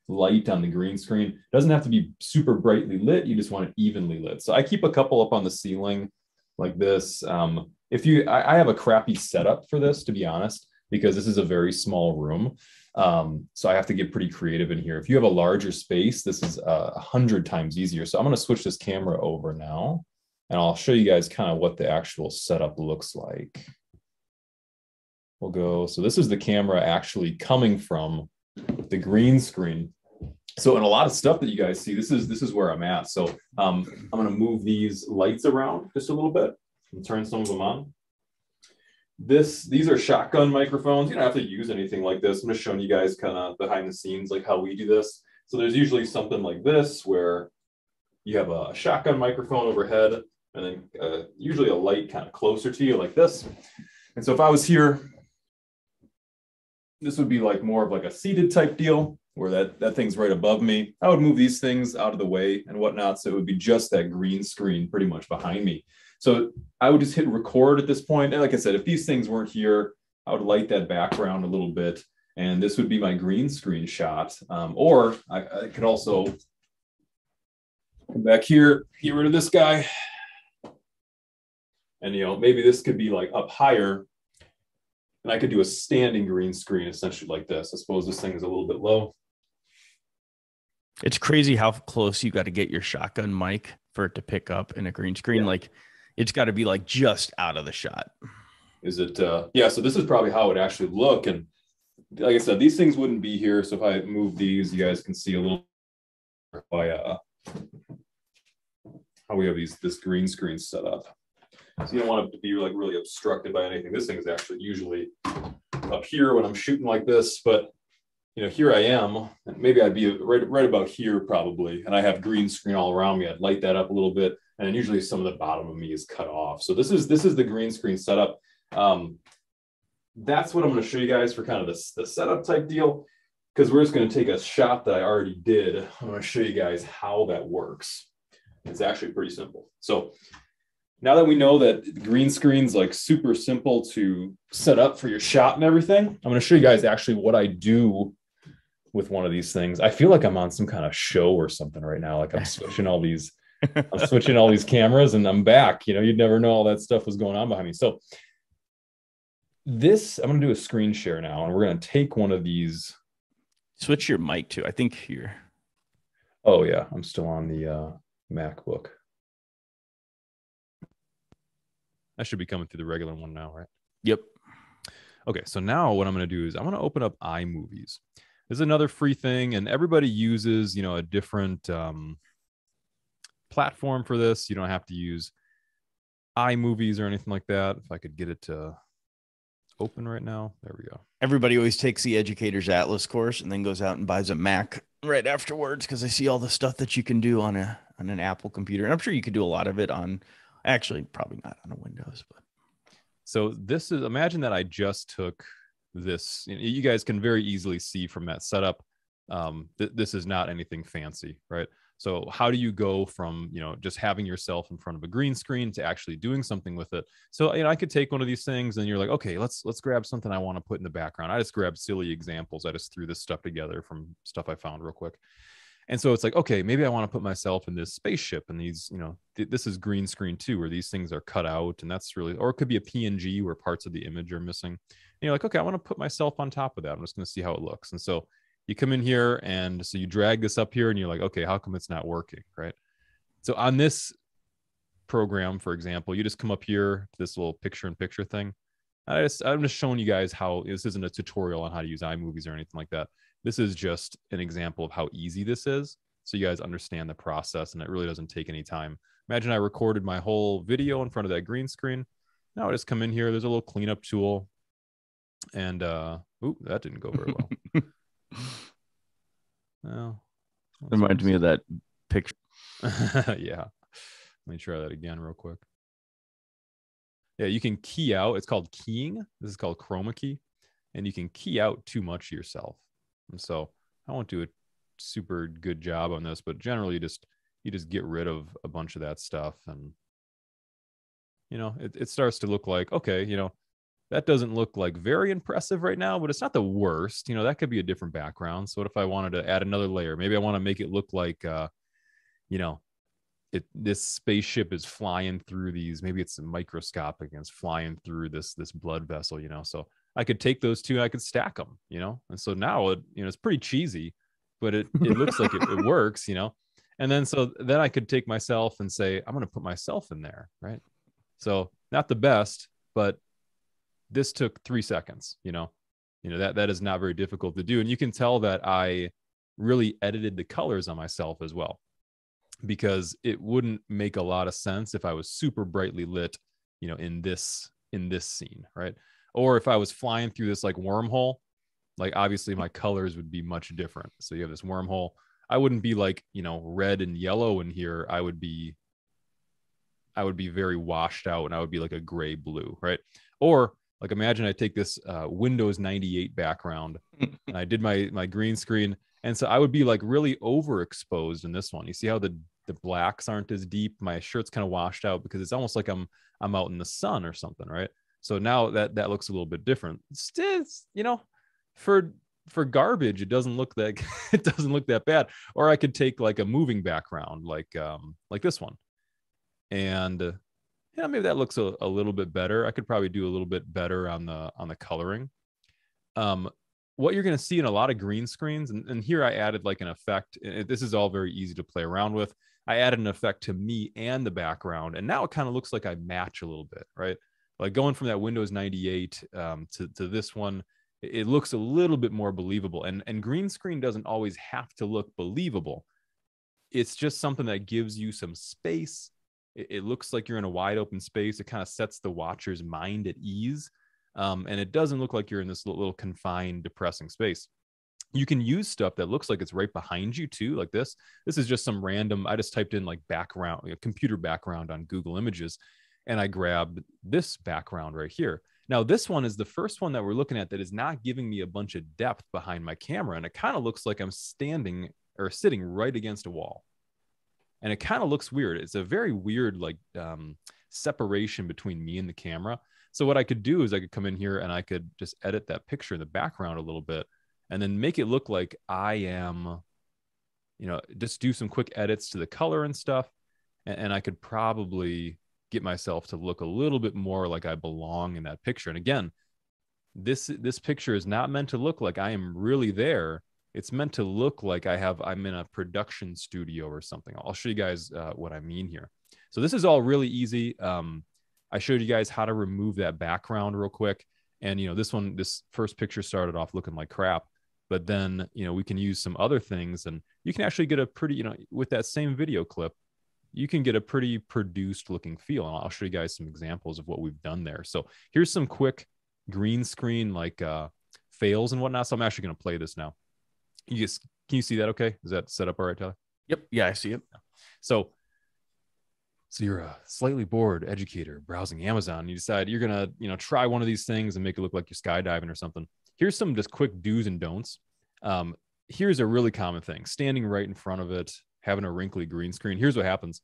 light on the green screen. It doesn't have to be super brightly lit. You just want it evenly lit. So I keep a couple up on the ceiling like this. Um, if you, I, I, have a crappy setup for this, to be honest, because this is a very small room. Um, so I have to get pretty creative in here. If you have a larger space, this is a hundred times easier. So I'm going to switch this camera over now. and I'll show you guys kind of what the actual setup looks like. We'll go, so this is the camera actually coming from the green screen. So in a lot of stuff that you guys see, this is this is where I'm at. So um, I'm gonna move these lights around just a little bit and turn some of them on. This these are shotgun microphones. You don't have to use anything like this. I'm just showing you guys kind of behind the scenes, like how we do this. So there's usually something like this where you have a shotgun microphone overhead and then uh, usually a light kind of closer to you like this. And so if I was here, this would be like more of like a seated type deal where that, that thing's right above me. I would move these things out of the way and whatnot. So it would be just that green screen pretty much behind me. So I would just hit record at this point. And like I said, if these things weren't here, I would light that background a little bit. And this would be my green screen shot. Um, or I, I could also come back here, get rid of this guy. And, you know, maybe this could be like up higher and I could do a standing green screen essentially like this. I suppose this thing is a little bit low. It's crazy how close you got to get your shotgun mic for it to pick up in a green screen. Yeah. Like it's got to be like just out of the shot. Is it? Uh, yeah. So this is probably how it actually look. And like I said, these things wouldn't be here. So if I move these, you guys can see a little by uh, how we have these this green screen set up. So you don't want it to be like really obstructed by anything. This thing is actually usually up here when I'm shooting like this, but you know, here I am, maybe I'd be right, right about here probably, and I have green screen all around me. I'd light that up a little bit, and then usually some of the bottom of me is cut off. So this is this is the green screen setup. Um, that's what I'm going to show you guys for kind of this the setup type deal, because we're just going to take a shot that I already did. I'm going to show you guys how that works. It's actually pretty simple. So now that we know that green screen's like super simple to set up for your shot and everything, I'm going to show you guys actually what I do with one of these things. I feel like I'm on some kind of show or something right now. Like I'm *laughs* switching all these, *laughs* I'm switching all these cameras and I'm back. You know, you'd never know all that stuff was going on behind me. So this, I'm going to do a screen share now, and we're going to take one of these. Switch your mic to, I think here. Oh yeah, I'm still on the uh, MacBook. I should be coming through the regular one now, right? Yep. Okay, so now what I'm going to do is I'm going to open up iMovies. This is another free thing, and everybody uses, you know, a different um, platform for this. You don't have to use iMovies or anything like that. If I could get it to open right now, there we go. Everybody always takes the Educator's Atlas course and then goes out and buys a Mac right afterwards because I see all the stuff that you can do on a on an Apple computer, and I'm sure you could do a lot of it on Actually, probably not on a Windows, but so this is imagine that I just took this. You guys can very easily see from that setup. Um, th- this is not anything fancy, right? So how do you go from you know just having yourself in front of a green screen to actually doing something with it? So you know I could take one of these things and you're like, okay, let's let's grab something I want to put in the background. I just grabbed silly examples. I just threw this stuff together from stuff I found real quick and so it's like okay maybe i want to put myself in this spaceship and these you know th- this is green screen too where these things are cut out and that's really or it could be a png where parts of the image are missing and you're like okay i want to put myself on top of that i'm just going to see how it looks and so you come in here and so you drag this up here and you're like okay how come it's not working right so on this program for example you just come up here to this little picture in picture thing I just, i'm just showing you guys how this isn't a tutorial on how to use iMovies or anything like that this is just an example of how easy this is. So you guys understand the process and it really doesn't take any time. Imagine I recorded my whole video in front of that green screen. Now I just come in here. There's a little cleanup tool. And uh ooh, that didn't go very well. *laughs* *laughs* well, reminds me of that picture. *laughs* yeah. Let me try that again real quick. Yeah, you can key out. It's called keying. This is called chroma key. And you can key out too much yourself. And so I won't do a super good job on this, but generally you just you just get rid of a bunch of that stuff and you know it, it starts to look like okay you know that doesn't look like very impressive right now but it's not the worst you know that could be a different background so what if i wanted to add another layer maybe i want to make it look like uh you know it this spaceship is flying through these maybe it's microscopic and it's flying through this this blood vessel you know so I could take those two, I could stack them, you know? And so now it, you know, it's pretty cheesy, but it, it looks like it, it *laughs* works, you know? And then so then I could take myself and say, I'm going to put myself in there, right? So not the best, but this took three seconds, you know, you know, that, that is not very difficult to do. And you can tell that I really edited the colors on myself as well, because it wouldn't make a lot of sense if I was super brightly lit, you know, in this, in this scene, right? Or if I was flying through this like wormhole, like obviously my colors would be much different. So you have this wormhole. I wouldn't be like, you know, red and yellow in here. I would be I would be very washed out and I would be like a gray blue, right? Or like imagine I take this uh, Windows 98 background and I did my my green screen and so I would be like really overexposed in this one. You see how the the blacks aren't as deep. My shirt's kind of washed out because it's almost like I'm I'm out in the sun or something, right? So now that that looks a little bit different. Still, you know, for for garbage, it doesn't look that *laughs* it doesn't look that bad. Or I could take like a moving background, like um like this one, and uh, yeah, maybe that looks a, a little bit better. I could probably do a little bit better on the on the coloring. Um, what you're going to see in a lot of green screens, and, and here I added like an effect. This is all very easy to play around with. I added an effect to me and the background, and now it kind of looks like I match a little bit, right? Like going from that Windows 98 um, to to this one, it looks a little bit more believable. And and green screen doesn't always have to look believable. It's just something that gives you some space it, it looks like you're in a wide open space. It kind of sets the watcher's mind at ease. Um, and it doesn't look like you're in this little confined, depressing space. You can use stuff that looks like it's right behind you too, like this. This is just some random. I just typed in like background, computer background on Google Images, and I grabbed this background right here. Now, this one is the first one that we're looking at that is not giving me a bunch of depth behind my camera. And it kind of looks like I'm standing or sitting right against a wall and it kind of looks weird. It's a very weird like um, separation between me and the camera. So what I could do is I could come in here and I could just edit that picture in the background a little bit, and then make it look like I am, you know, just do some quick edits to the color and stuff, and, and I could probably get myself to look a little bit more like I belong in that picture. And again, this this picture is not meant to look like I am really there it's meant to look like I have I'm in a production studio or something. I'll show you guys uh, what I mean here. So this is all really easy. Um, I showed you guys how to remove that background real quick. And you know, this one, this first picture started off looking like crap, but then you know we can use some other things, and you can actually get a pretty you know with that same video clip, you can get a pretty produced looking feel. And I'll show you guys some examples of what we've done there. So here's some quick green screen like uh, fails and whatnot. So I'm actually going to play this now. You just can you see that? Okay, is that set up all right, Tyler? Yep. Yeah, I see it. So, so you're a slightly bored educator browsing Amazon. And you decide you're gonna, you know, try one of these things and make it look like you're skydiving or something. Here's some just quick do's and don'ts. Um, here's a really common thing: standing right in front of it, having a wrinkly green screen. Here's what happens: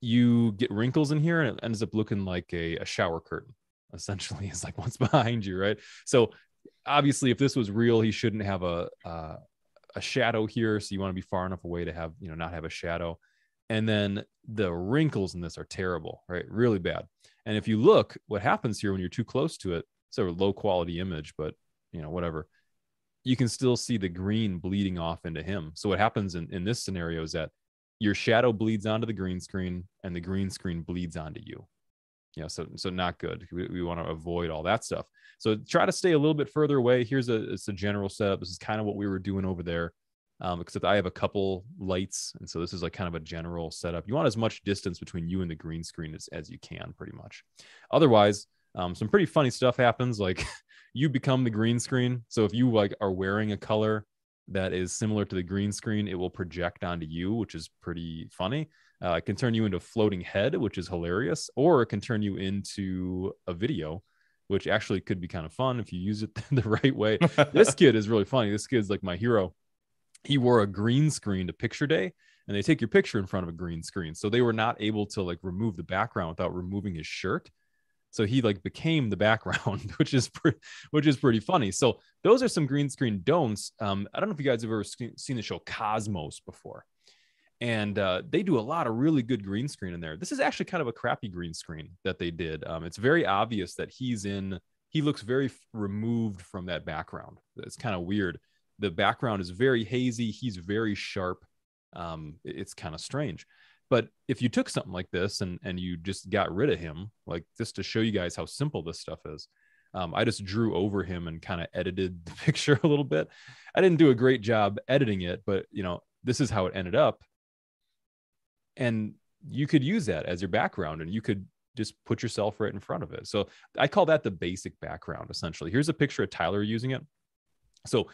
you get wrinkles in here, and it ends up looking like a, a shower curtain. Essentially, *laughs* it's like what's *laughs* behind you, right? So obviously, if this was real, he shouldn't have a uh, a shadow here, so you want to be far enough away to have you know not have a shadow. And then the wrinkles in this are terrible, right? Really bad. And if you look, what happens here when you're too close to it, it's a low quality image, but you know whatever. You can still see the green bleeding off into him. So what happens in, in this scenario is that your shadow bleeds onto the green screen and the green screen bleeds onto you you know so so not good. We, we want to avoid all that stuff. So try to stay a little bit further away. Here's a it's a general setup. This is kind of what we were doing over there um, except i have a couple lights and so this is like kind of a general setup. You want as much distance between you and the green screen as, as you can pretty much. Otherwise um, some pretty funny stuff happens like *laughs* you become the green screen. So if you like are wearing a color that is similar to the green screen it will project onto you which is pretty funny uh, it can turn you into a floating head, which is hilarious, or it can turn you into a video, which actually could be kind of fun if you use it *laughs* the right way. this *laughs* kid is really funny. This kid's like my hero. He wore a green screen to picture day, and they take your picture in front of a green screen. So they were not able to like remove the background without removing his shirt. So he like became the background, *laughs* which is pre- which is pretty funny. So those are some green screen don'ts. Um, I don't know if you guys have ever seen the show Cosmos before and uh, they do a lot of really good green screen in there. This is actually kind of a crappy green screen that they did. Um, it's very obvious that he's in. He looks very f- removed from that background. It's kind of weird. The background is very hazy. He's very sharp. um, it's kind of strange. But if you took something like this and and you just got rid of him, like just to show you guys how simple this stuff is, um, I just drew over him and kind of edited the *laughs* picture a little bit. I didn't do a great job editing it, but you know this is how it ended up. And you could use that as your background, and you could just put yourself right in front of it. So I call that the basic background essentially. Here's a picture of Tyler using it. So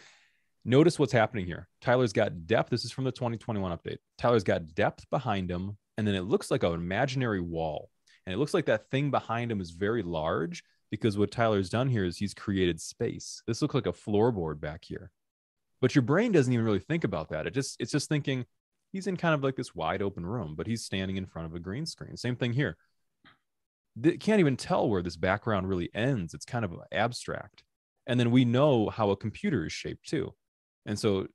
notice what's happening here. Tyler's got depth. This is from the 2021 update. Tyler's got depth behind him, and then it looks like an imaginary wall. And it looks like that thing behind him is very large because what Tyler's done here is he's created space. This looks like a floorboard back here. But your brain doesn't even really think about that. It just it's just thinking he's in kind of like this wide open room, but he's standing in front of a green screen. Same thing here. They can't even tell where this background really ends. It's kind of abstract. And then we know how a computer is shaped too. And so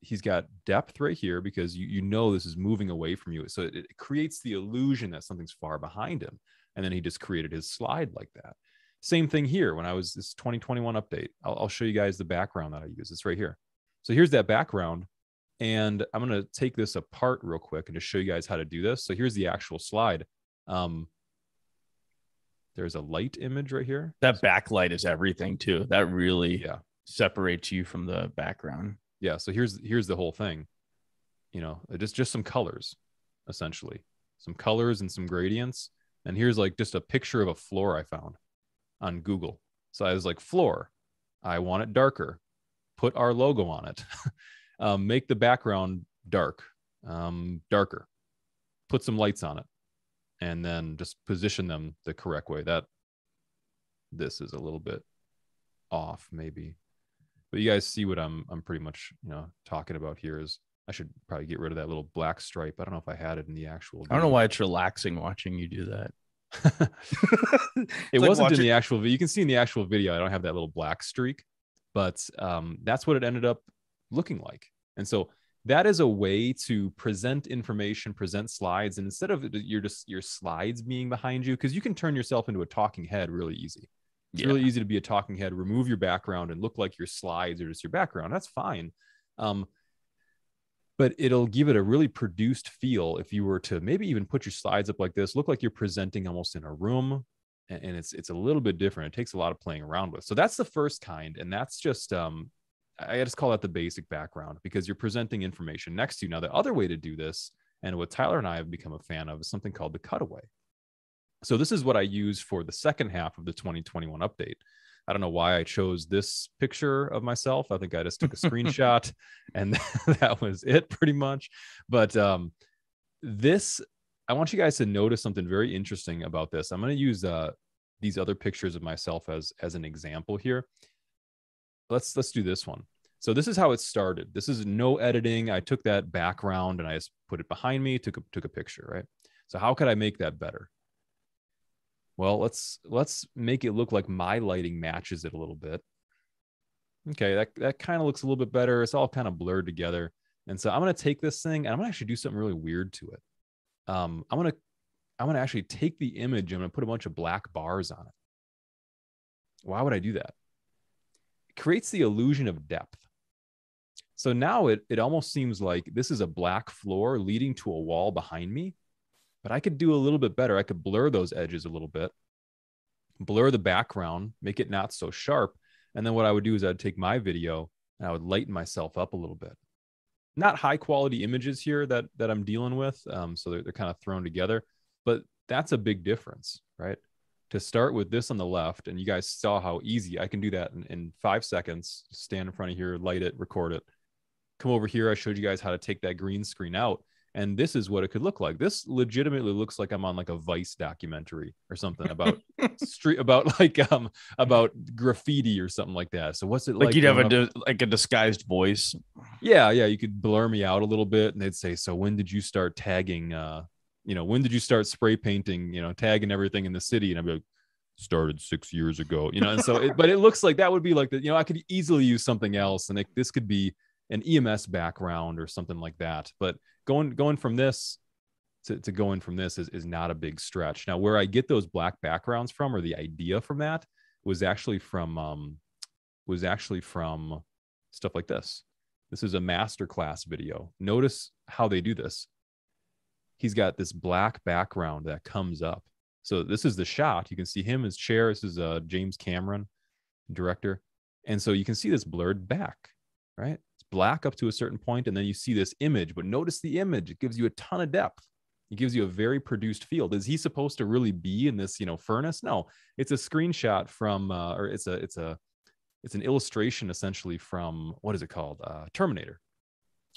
he's got depth right here because you, you know this is moving away from you. So it, it creates the illusion that something's far behind him. And then he just created his slide like that. Same thing here when I was this 2021 update. I'll, I'll show you guys the background that I use. It's right here. So here's that background. And I'm going to take this apart real quick and just show you guys how to do this. So here's the actual slide. Um, there's a light image right here. That backlight is everything too. That really Yeah. separates you from the background. Yeah. So here's here's the whole thing. You know, just just some colors, essentially. Some colors and some gradients. And here's like just a picture of a floor I found on Google. So I was like, floor, I want it darker. Put our logo on it. *laughs* um, make the background dark, um, darker. Put some lights on it, and then just position them the correct way. That this is a little bit off, maybe, but you guys see what I'm I'm pretty much you know talking about here. Is I should probably get rid of that little black stripe. I don't know if I had it in the actual. I don't know video. why it's relaxing watching you do that. *laughs* *laughs* it like wasn't in the actual video. You can see in the actual video, I don't have that little black streak, but um, that's what it ended up looking like. And so that is a way to present information, present slides, and instead of your just your slides being behind you, because you can turn yourself into a talking head really easy. It's really easy to be a talking head, remove your background, and look like your slides are just your background. That's fine. Um, but it'll give it a really produced feel if you were to maybe even put your slides up like this, look like you're presenting almost in a room. And, and it's it's a little bit different. It takes a lot of playing around with. So that's the first kind, and that's just um, I just call that the basic background because you're presenting information next to you. Now, the other way to do this, and what Tyler and I have become a fan of, is something called the cutaway. So this is what I use for the second half of the 2021 update. I don't know why I chose this picture of myself. I think I just took a screenshot *laughs* and *laughs* that was it pretty much. But um, this, I want you guys to notice something very interesting about this. I'm going to use uh, these other pictures of myself as as an example here. Let's let's do this one. So this is how it started. This is no editing. I took that background and I just put it behind me, took a took a picture, right? So how could I make that better? Well, let's let's make it look like my lighting matches it a little bit. Okay, that, that kind of looks a little bit better. It's all kind of blurred together. And so I'm gonna take this thing and I'm gonna actually do something really weird to it. Um, I'm gonna I'm gonna actually take the image. I'm gonna put a bunch of black bars on it. Why would I do that? Creates the illusion of depth. So now it it almost seems like this is a black floor leading to a wall behind me, but I could do a little bit better. I could blur those edges a little bit, blur the background, make it not so sharp. And then what I would do is I'd take my video and I would lighten myself up a little bit. Not high quality images here that that I'm dealing with, um, so they're, they're kind of thrown together, but that's a big difference, right? To start with this on the left, and you guys saw how easy I can do that in, in five seconds. Stand in front of here, light it, record it. Come over here. I showed you guys how to take that green screen out and this is what it could look like this legitimately looks like i'm on like a vice documentary or something about *laughs* street about like um about graffiti or something like that so what's it like, Like, you'd have a di- like a disguised voice. yeah yeah you could blur me out a little bit and they'd say so when did you start tagging uh you know when did you start spray painting you know tagging everything in the city? And i'd be like started six years ago you know? And so it, but it looks like that would be like the you know i could easily use something else and it, this could be an ems background or something like that. But going going from this to, to going from this is, is not a big stretch. Now where i get those black backgrounds from or the idea from that was actually from um was actually from stuff like this. This is a masterclass video. Notice how they do this. He's got this black background that comes up. So this is the shot. You can see him, as chair. This is uh, James Cameron, director. And so you can see this blurred back, right? It's black up to a certain point, and then you see this image. But notice the image; it gives you a ton of depth. It gives you a very produced field. Is he supposed to really be in this, you know, furnace? No, it's a screenshot from, uh, or it's a, it's a, it's an illustration essentially from what is it called, uh, Terminator,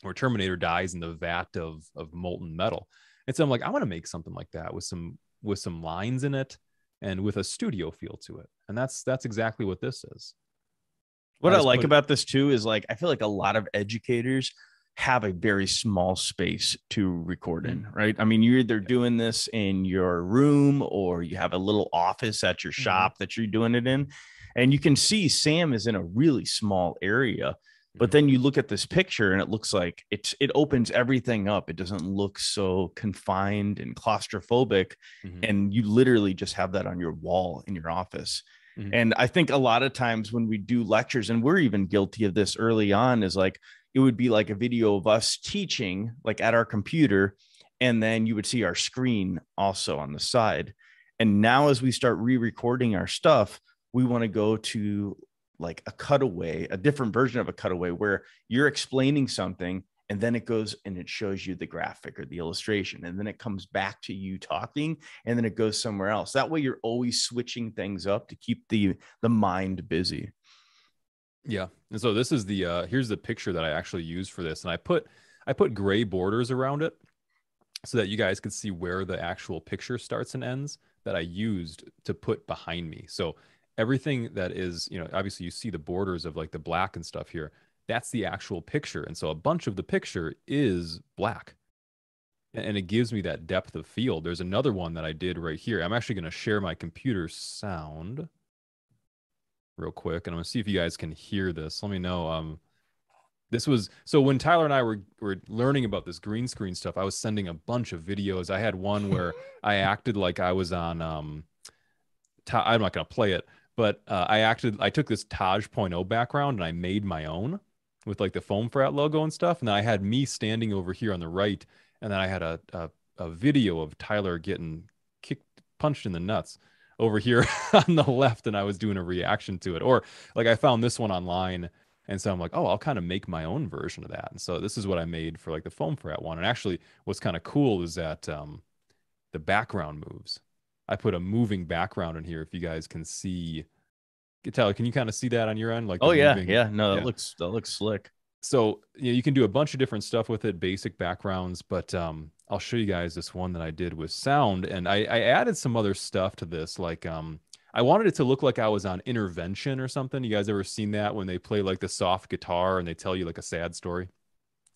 where Terminator dies in the vat of of molten metal. And so I'm like, I want to make something like that with some with some lines in it and with a studio feel to it. And that's that's exactly what this is. What I, I like put, about this too is like I feel like a lot of educators have a very small space to record in, mm-hmm. right? I mean, you're either doing this in your room or you have a little office at your mm-hmm. shop that you're doing it in. And you can see Sam is in a really small area. But mm-hmm. then you look at this picture and it looks like it's it opens everything up. It doesn't look so confined and claustrophobic. Mm-hmm. And you literally just have that on your wall in your office. Mm-hmm. And I think a lot of times when we do lectures, and we're even guilty of this early on, is like it would be like a video of us teaching, like at our computer, and then you would see our screen also on the side. And now, as we start re recording our stuff, we want to go to like a cutaway, a different version of a cutaway where you're explaining something and then it goes and it shows you the graphic or the illustration and then it comes back to you talking and then it goes somewhere else. That way you're always switching things up to keep the the mind busy. Yeah. And so this is the uh here's the picture that i actually used for this. And i put i put gray borders around it so that you guys could see where the actual picture starts and ends that i used to put behind me. So everything that is you know obviously you see the borders of like the black and stuff here that's the actual picture. And so a bunch of the picture is black. And it gives me that depth of field. There's another one that I did right here. I'm actually going to share my computer sound real quick. And I'm going to see if you guys can hear this. Let me know. Um, this was so when Tyler and I were, were learning about this green screen stuff, I was sending a bunch of videos. I had one where *laughs* I acted like I was on, um, I'm not going to play it, but uh, I acted, I took this Taj Point oh background and I made my own with like the FOAMfrat logo and stuff. And then I had me standing over here on the right, and then I had a a, a video of Tyler getting kicked, punched in the nuts over here *laughs* on the left, and I was doing a reaction to it. Or like I found this one online. And so I'm like, oh, I'll kind of make my own version of that. And so this is what I made for like the FOAMfrat one. And actually, what's kind of cool is that um, the background moves. I put a moving background in here. If you guys can see Tyler, can you kind of see that on your end? Like, oh yeah, moving... yeah. No, that yeah. looks that looks slick. So you know, you can do a bunch of different stuff with it, basic backgrounds. But um, I'll show you guys this one that I did with sound, and I, I added some other stuff to this. Like, um, I wanted it to look like I was on intervention or something. You guys ever seen that when they play like the soft guitar and they tell you like a sad story?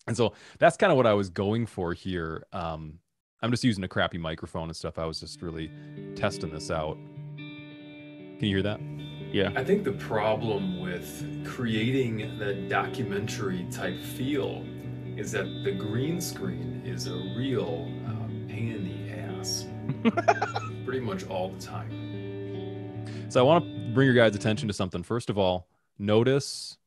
And so that's kind of what I was going for here. Um, I'm just using a crappy microphone and stuff. I was just really testing this out. Can you hear that? Yeah. I think the problem with creating that documentary type feel is that the green screen is a real uh, pain in the ass *laughs* pretty much all the time. So I want to bring your guys' attention to something. First of all, notice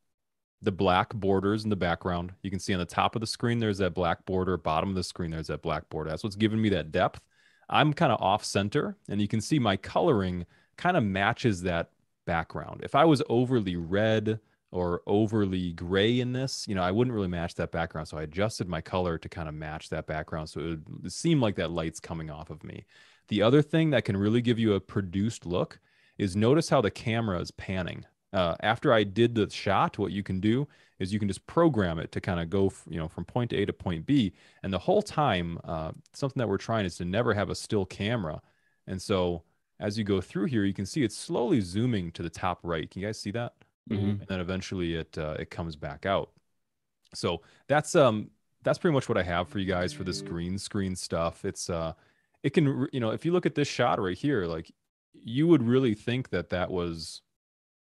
the black borders in the background. You can see on the top of the screen, there's that black border. Bottom of the screen, there's that black border. That's what's giving me that depth. I'm kind of off center, and you can see my coloring kind of matches that background. If I was overly red or overly gray in this, you know, I wouldn't really match that background. So I adjusted my color to kind of match that background. So it would seem like that light's coming off of me. The other thing that can really give you a produced look is notice how the camera is panning. Uh, after I did the shot, what you can do is you can just program it to kind of go, you know, from point A to point B. And the whole time, uh, something that we're trying is to never have a still camera. And so as you go through here, you can see it's slowly zooming to the top right. Can you guys see that? Mm-hmm. And then eventually it uh, it comes back out. So that's um that's pretty much what I have for you guys for this green screen stuff. It's uh it can you know if you look at this shot right here, like you would really think that that was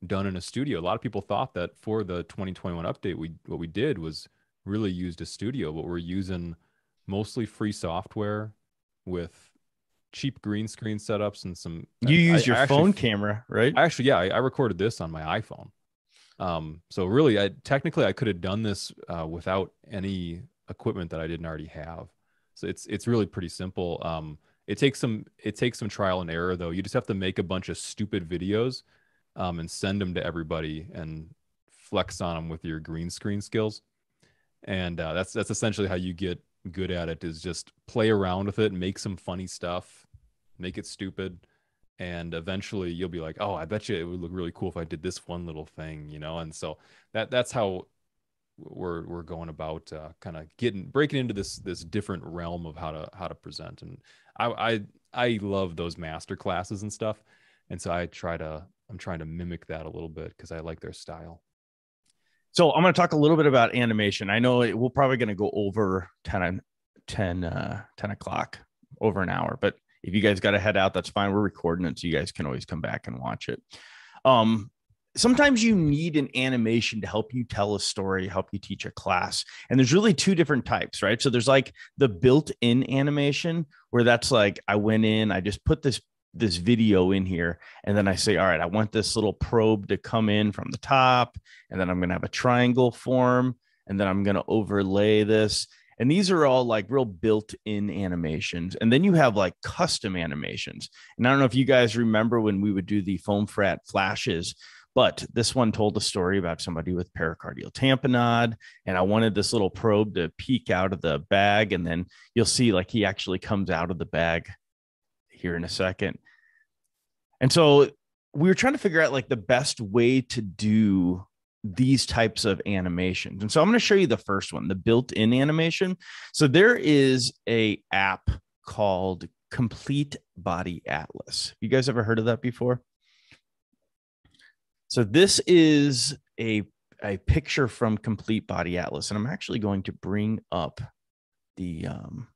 done in a studio. A lot of people thought that for the 2021 update, we what we did was really used a studio, but we're using mostly free software with cheap green screen setups and some. You use your iPhone camera, right? I actually, yeah, I, I, recorded this on my iPhone. Um, so really, I technically I could have done this uh, without any equipment that I didn't already have. So it's it's really pretty simple. Um, it takes some it takes some trial and error though. You just have to make a bunch of stupid videos um, and send them to everybody and flex on them with your green screen skills. And uh, that's that's essentially how you get good at it is just play around with it, make some funny stuff, make it stupid, and eventually you'll be like, oh, I bet you it would look really cool if I did this one little thing, you know. And so that that's how we're we're going about uh, kind of getting breaking into this this different realm of how to how to present and I I I love those master classes and stuff and so I try to I'm trying to mimic that a little bit because I like their style. So I'm going to talk a little bit about animation. I know it, we're probably going to go over 10 10 uh, 10 o'clock over an hour, but if you guys got to head out, that's fine. We're recording it, so you guys can always come back and watch it. Um, sometimes you need an animation to help you tell a story, help you teach a class. And there's really two different types, right? So there's like the built-in animation where that's like I went in, I just put this this video in here and then I say, all right, I want this little probe to come in from the top and then I'm going to have a triangle form and then I'm going to overlay this. And these are all like real built in animations. And then you have like custom animations. And I don't know if you guys remember when we would do the FOAMfrat flashes but this one told a story about somebody with pericardial tamponade. And I wanted this little probe to peek out of the bag. And then you'll see like he actually comes out of the bag here in a second. And so we were trying to figure out like the best way to do these types of animations. And so I'm going to show you the first one, the built-in animation. So there is a app called Complete Body Atlas. You guys ever heard of that before? So this is a, a picture from Complete Body Atlas, and I'm actually going to bring up the um,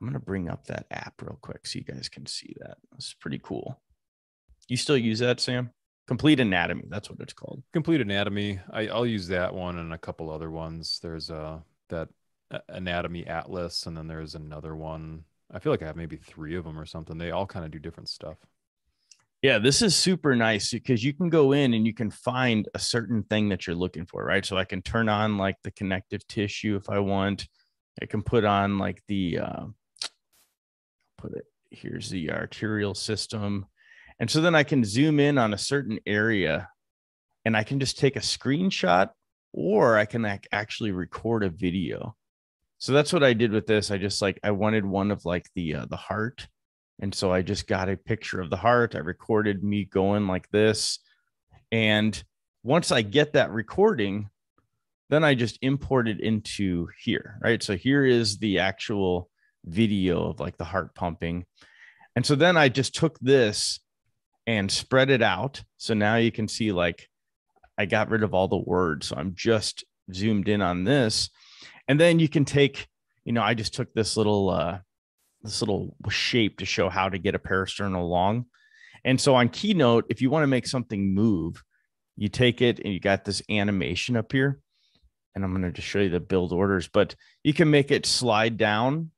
I'm going to bring up that app real quick so you guys can see that. It's pretty cool. You still use that, Sam? Complete Anatomy. That's what it's called. Complete Anatomy. I will use that one and a couple other ones. There's uh that Anatomy Atlas, and then there's another one. I feel like I have maybe three of them or something. They all kind of do different stuff. Yeah, this is super nice because you can go in and you can find a certain thing that you're looking for, right? So I can turn on like the connective tissue if I want. I can put on like the uh, put it here's the arterial system. And so then I can zoom in on a certain area and I can just take a screenshot or I can actually record a video. So that's what I did with this. I just like I wanted one of like the uh, the heart and so I just got a picture of the heart. I recorded me going like this. And once I get that recording, then I just import it into here, right? So here is the actual video of like the heart pumping. And so then I just took this and spread it out. So now you can see like I got rid of all the words. So I'm just zoomed in on this. And then you can take, you know, I just took this little uh this little shape to show how to get a parasternal long. And so on Keynote, if you want to make something move, you take it and you got this animation up here. And I'm going to just show you the build orders, but you can make it slide down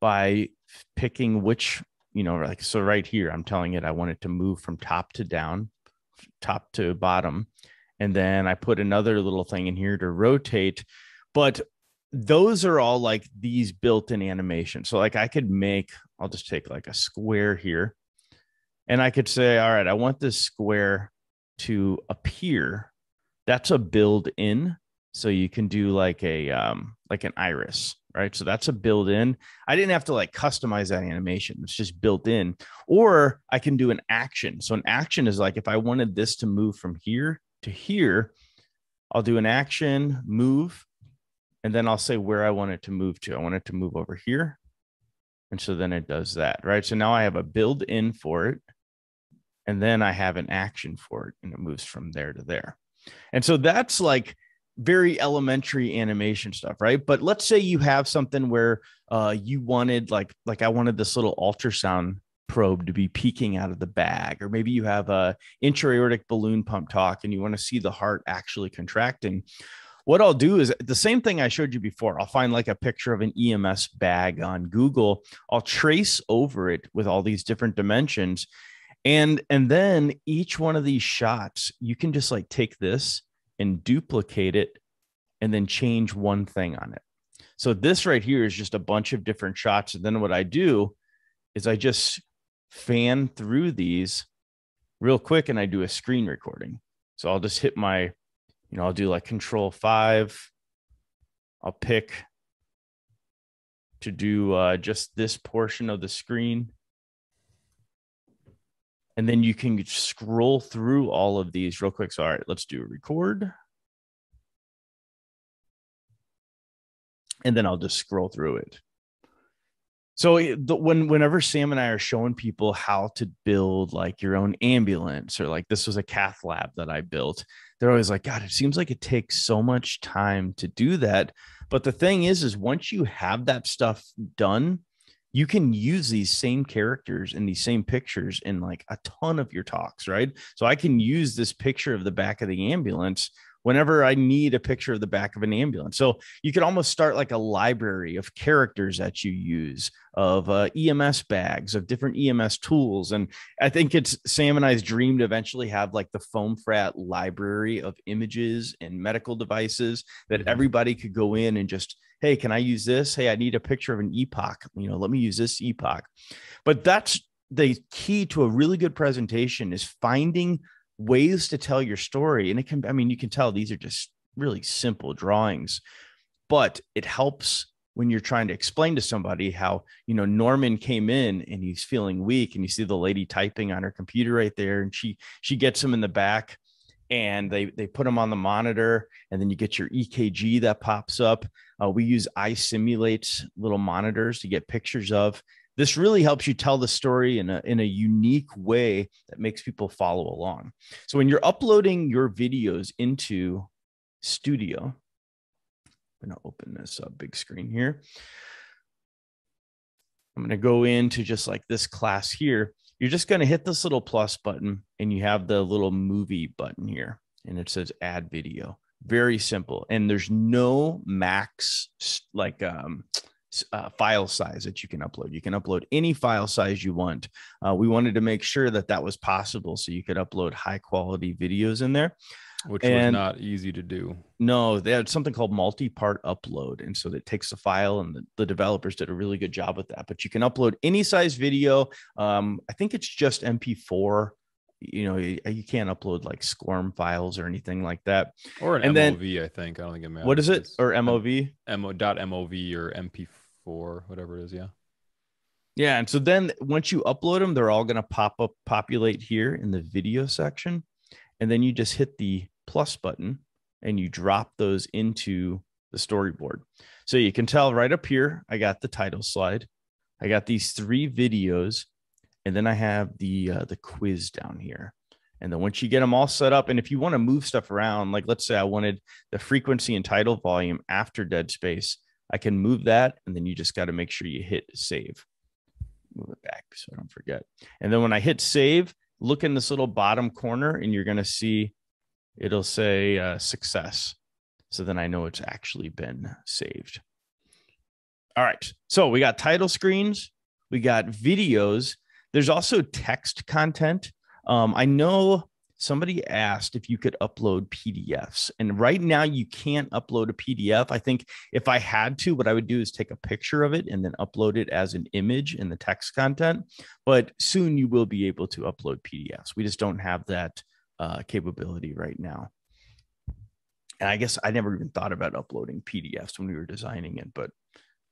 by picking which, you know, like so right here, I'm telling it I want it to move from top to down, top to bottom. And then I put another little thing in here to rotate. But those are all like these built-in animations. So like I could make, I'll just take like a square here and I could say, all right, I want this square to appear. That's a build in. So you can do like a um like an iris, right? So that's a build in. I didn't have to like customize that animation. It's just built in. Or I can do an action. So an action is like if I wanted this to move from here to here, I'll do an action, move, and then I'll say where I want it to move to. I want it to move over here. And so then it does that, right? So now I have a build in for it. And then I have an action for it and it moves from there to there. And so that's like very elementary animation stuff, right? But let's say you have something where uh, you wanted like like I wanted this little ultrasound probe to be peeking out of the bag, or maybe you have a intra-aortic balloon pump talk and you want to see the heart actually contracting what I'll do is the same thing I showed you before. I'll find like a picture of an EMS bag on Google. I'll trace over it with all these different dimensions. And and then each one of these shots, you can just like take this and duplicate it and then change one thing on it. So this right here is just a bunch of different shots. And then what I do is I just fan through these real quick and I do a screen recording. So I'll just hit my, you know, I'll do like control five. I'll pick to do uh, just this portion of the screen. And then you can scroll through all of these real quick. So, all right, let's do a record. And then I'll just scroll through it. So eh, the, when whenever Sam and I are showing people how to build like your own ambulance or like this was a cath lab that I built, they're always like, God, it seems like it takes so much time to do that. But the thing is, is once you have that stuff done, you can use these same characters and these same pictures in like a ton of your talks, right? So I can use this picture of the back of the ambulance whenever I need a picture of the back of an ambulance. So you could almost start like a library of characters that you use, of uh, EMS bags, of different EMS tools. And I think it's Sam and I's dream to eventually have like the FOAMfrat library of images and medical devices that mm-hmm. everybody could go in and just, hey, can I use this? Hey, I need a picture of an epoch. You know, let me use this epoch. But that's the key to a really good presentation is finding ways to tell your story. And it can, I mean, you can tell these are just really simple drawings, but it helps when you're trying to explain to somebody how, you know, Norman came in and he's feeling weak and you see the lady typing on her computer right there and she, she gets him in the back and they, they put them on the monitor and then you get your EKG that pops up. Uh, we use iSimulate little monitors to get pictures of this really helps you tell the story in a, in a unique way that makes people follow along. So when you're uploading your videos into Studio, I'm going to open this up big screen here. I'm going to go into just like this class here. You're just going to hit this little plus button and you have the little movie button here and it says add video. Very simple. And there's no max like um uh, file size that you can upload. You can upload any file size you want. Uh, we wanted to make sure that that was possible so you could upload high quality videos in there. Which and was not easy to do. No, they had something called multi part upload. And so it takes the file, and the, the, developers did a really good job with that. But you can upload any size video. Um, I think it's just MP4 you know you, you, can't upload like SCORM files or anything like that or an and MOV then, I think I don't think it matters what is it or MOV M- dot MOV or MP4 four, whatever it is. Yeah. Yeah. And so then once you upload them, they're all going to pop up, populate here in the video section. And then you just hit the plus button and you drop those into the storyboard. So you can tell right up here, I got the title slide. I got these three videos, and then I have the uh, the quiz down here. And then once you get them all set up, and if you want to move stuff around, like let's say I wanted the frequency and tidal volume after Dead Space, I can move that. And then you just got to make sure you hit save. Move it back so I don't forget. And then when I hit save, look in this little bottom corner and you're going to see it'll say uh, success. So then I know it's actually been saved. All right. So we got title screens, we got videos. There's also text content. Um, I know somebody asked if you could upload PDFs. And right now, you can't upload a PDF. I think if I had to, what I would do is take a picture of it and then upload it as an image in the text content. But soon you will be able to upload PDFs. We just don't have that uh, capability right now. And I guess I never even thought about uploading PDFs when we were designing it, but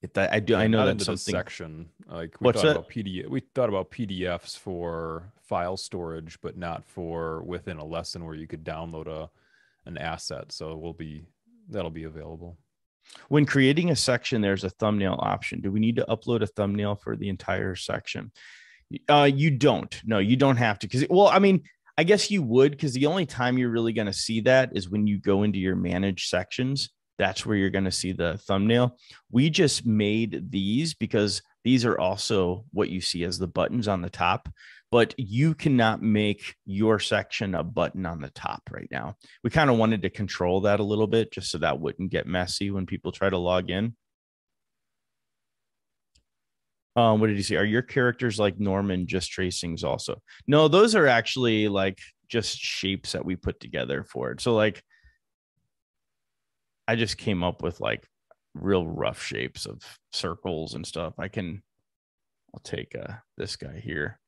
it, I do. Yeah, I know that's something. Section like we What's thought that? about PDF. We thought about PDFs for file storage, but not for within a lesson where you could download a an asset. So we'll be that'll be available. When creating a section, there's a thumbnail option. Do we need to upload a thumbnail for the entire section? Uh, you don't. No, you don't have to. Because well, I mean, I guess you would because the only time you're really going to see that is when you go into your managed sections that's where you're going to see the thumbnail. We just made these because these are also what you see as the buttons on the top, but you cannot make your section a button on the top right now. We kind of wanted to control that a little bit just so that wouldn't get messy when people try to log in. Um, what did you see? Are your characters like Norman just tracings also? No, those are actually like just shapes that we put together for it. So like I just came up with like real rough shapes of circles and stuff. I can I'll take uh this guy here.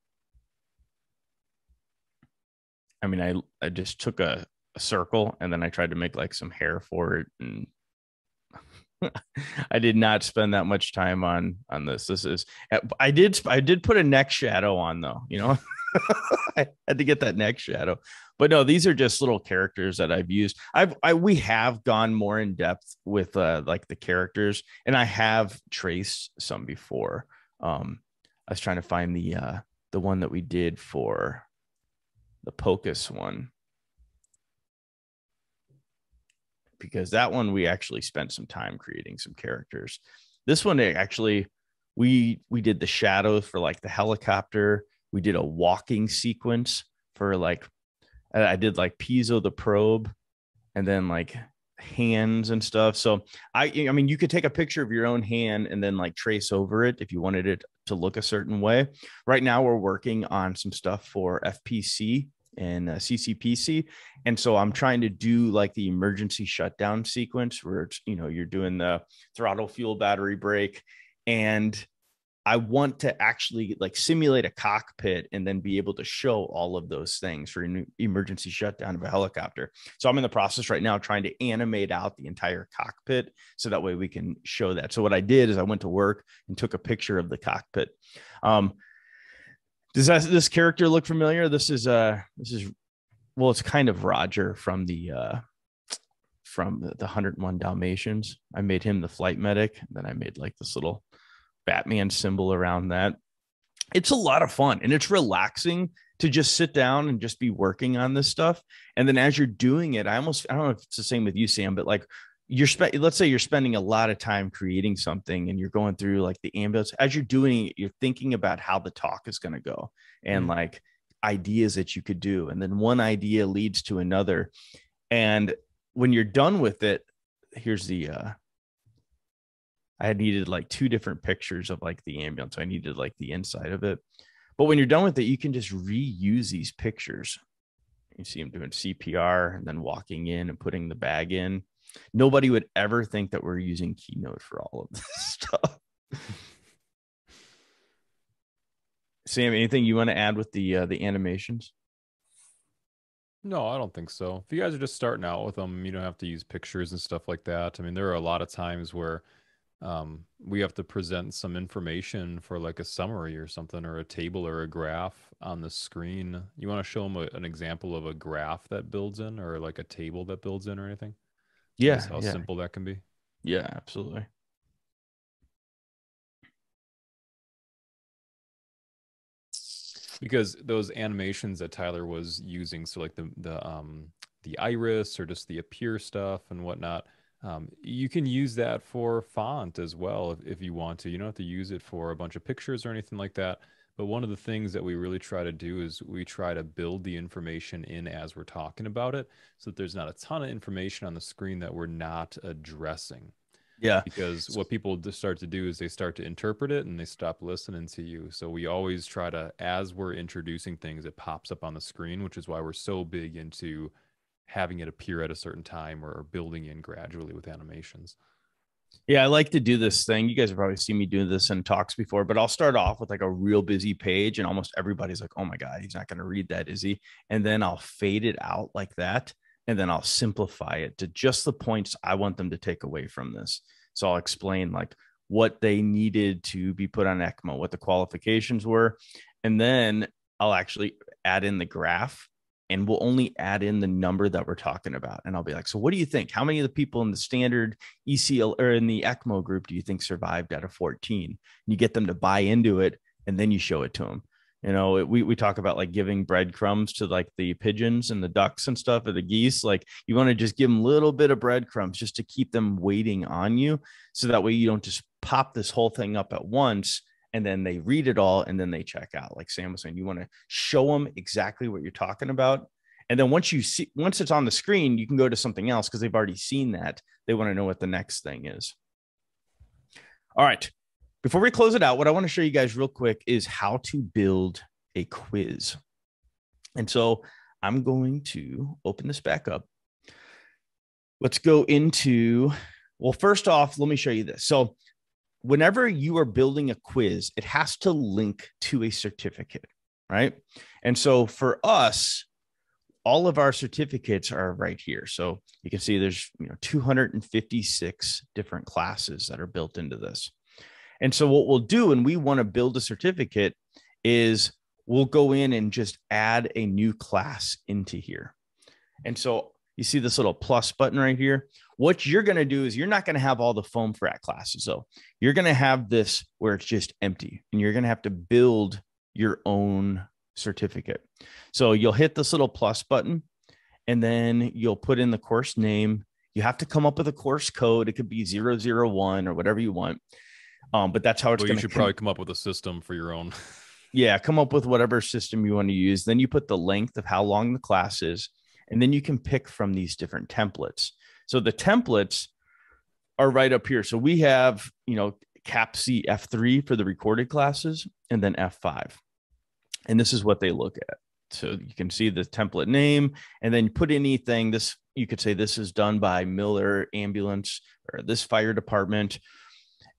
I mean, I I just took a, a circle and then I tried to make like some hair for it and *laughs* I did not spend that much time on on this. This is I did I did put a neck shadow on though, you know. *laughs* *laughs* I had to get that neck shadow. But no, these are just little characters that I've used. I've I we have gone more in depth with uh like the characters and I have traced some before. Um I was trying to find the uh the one that we did for the POCUS one. because that one we actually spent some time creating some characters. This one actually we we did the shadows for like the helicopter. We did a walking sequence for like I did like Piezo the probe and then like hands and stuff. So I I mean you could take a picture of your own hand and then like trace over it if you wanted it to look a certain way. Right now we're working on some stuff for FPC and uh, CCPC. And so I'm trying to do like the emergency shutdown sequence where it's, you know, you're doing the throttle fuel battery brake and I want to actually like simulate a cockpit and then be able to show all of those things for an emergency shutdown of a helicopter. So I'm in the process right now trying to animate out the entire cockpit so that way we can show that. So what I did is I went to work and took a picture of the cockpit. Um, does that, this character look familiar? This is uh this is well, it's kind of Roger from the uh from the, the 101 Dalmatians. I made him the flight medic, then I made like this little Batman symbol around that. It's a lot of fun and it's relaxing to just sit down and just be working on this stuff. And then as you're doing it, I almost I don't know if it's the same with you, Sam, but like you're spent let's say you're spending a lot of time creating something and you're going through like the ambulance as you're doing it you're thinking about how the talk is going to go and mm-hmm. like ideas that you could do and then one idea leads to another and when you're done with it here's the uh i had needed like two different pictures of like the ambulance i needed like the inside of it but when you're done with it you can just reuse these pictures you see him doing cpr and then walking in and putting the bag in Nobody would ever think that we're using Keynote for all of *laughs* this stuff. Sam, anything you want to add with the uh, the animations? No, I don't think so. If you guys are just starting out with them, you don't have to use pictures and stuff like that. I mean, there are a lot of times where um, we have to present some information for like a summary or something, or a table or a graph on the screen. You want to show them a, an example of a graph that builds in, or like a table that builds in, or anything? Yeah. how yeah. simple that can be. Yeah, absolutely. Because those animations that Tyler was using, so like the the um the iris or just the appear stuff and whatnot, um, you can use that for font as well if, if you want to. You don't have to use it for a bunch of pictures or anything like that. But one of the things that we really try to do is we try to build the information in as we're talking about it so that there's not a ton of information on the screen that we're not addressing. Yeah. Because what people start to do is they start to interpret it and they stop listening to you. So we always try to, as we're introducing things, it pops up on the screen, which is why we're so big into having it appear at a certain time or building in gradually with animations. Yeah, I like to do this thing. You guys have probably seen me do this in talks before, but I'll start off with like a real busy page, and almost everybody's like, oh my God, he's not going to read that, is he? And then I'll fade it out like that. And then I'll simplify it to just the points I want them to take away from this. So I'll explain like what they needed to be put on ECMO, what the qualifications were. And then I'll actually add in the graph and we'll only add in the number that we're talking about. And I'll be like, so what do you think? How many of the people in the standard ECL or in the ECMO group do you think survived out of 14? And you get them to buy into it and then you show it to them. You know, we, we talk about like giving breadcrumbs to like the pigeons and the ducks and stuff or the geese. Like you want to just give them a little bit of breadcrumbs just to keep them waiting on you. So that way you don't just pop this whole thing up at once and then they read it all and then they check out like sam was saying you want to show them exactly what you're talking about and then once you see once it's on the screen you can go to something else because they've already seen that they want to know what the next thing is all right before we close it out, what I want to show you guys real quick is how to build a quiz. And so I'm going to open this back up. Let's go into, well, first off, let me show you this. So whenever you are building a quiz, it has to link to a certificate, right? And so for us, all of our certificates are right here. So you can see there's you know 256 different classes that are built into this. And so what we'll do when we want to build a certificate is we'll go in and just add a new class into here. And so you see this little plus button right here. What you're going to do is you're not going to have all the FOAMfrat classes. So you're going to have this where it's just empty and you're going to have to build your own certificate. So you'll hit this little plus button and then you'll put in the course name. You have to come up with a course code. It could be 001 or whatever you want. Um, but that's how it's well, going to. You should probably come up with a system for your own. *laughs* yeah, come up with whatever system you want to use. Then you put the length of how long the class is, and then you can pick from these different templates. So the templates are right up here. So we have, you know, CAPCE F3 for the recorded classes, and then F5. And this is what they look at. So you can see the template name, and then put anything. This you could say this is done by Miller Ambulance or this fire department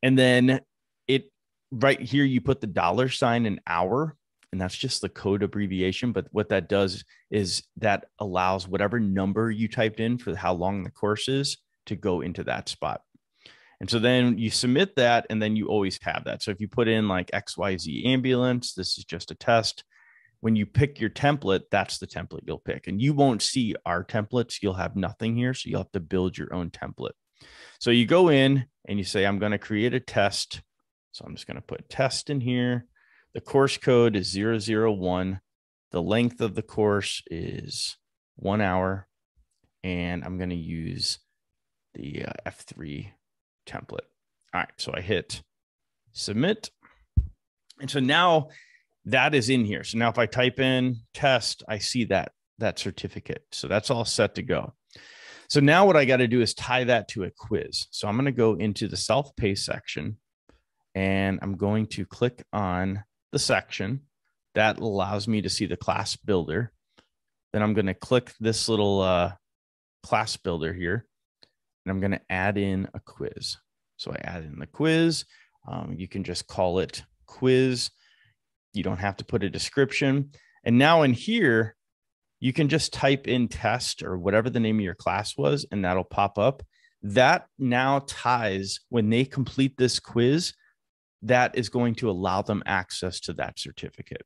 and then it right here, you put the dollar sign an hour, and that's just the code abbreviation. But what that does is that allows whatever number you typed in for how long the course is to go into that spot. And so then you submit that, and then you always have that. So if you put in like XYZ ambulance, this is just a test. When you pick your template, that's the template you'll pick. And you won't see our templates. You'll have nothing here. So you'll have to build your own template. So you go in and you say, I'm going to create a test. So I'm just going to put test in here. The course code is 001. The length of the course is one hour. And I'm going to use the uh, F3 template. All right. So I hit submit. And so now that is in here. So now if I type in test, I see that that certificate. So that's all set to go. So now what I got to do is tie that to a quiz. So I'm going to go into the self paced section and I'm going to click on the section that allows me to see the class builder. Then I'm going to click this little uh, class builder here and I'm going to add in a quiz. So I add in the quiz. Um, you can just call it quiz. You don't have to put a description. And now in here, you can just type in test or whatever the name of your class was, and that'll pop up. That now ties when they complete this quiz, that is going to allow them access to that certificate.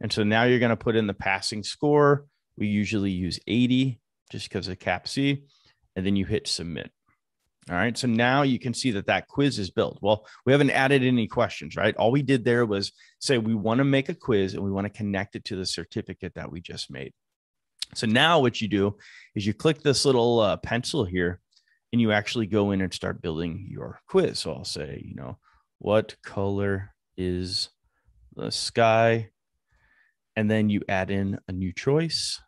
And so now you're going to put in the passing score. We usually use 80 just because of CAPCE, and then you hit submit. All right. So now you can see that that quiz is built. Well, we haven't added any questions, right? All we did there was say we want to make a quiz and we want to connect it to the certificate that we just made. So now what you do is you click this little uh, pencil here and you actually go in and start building your quiz. So I'll say, you know, what color is the sky? And then you add in a new choice.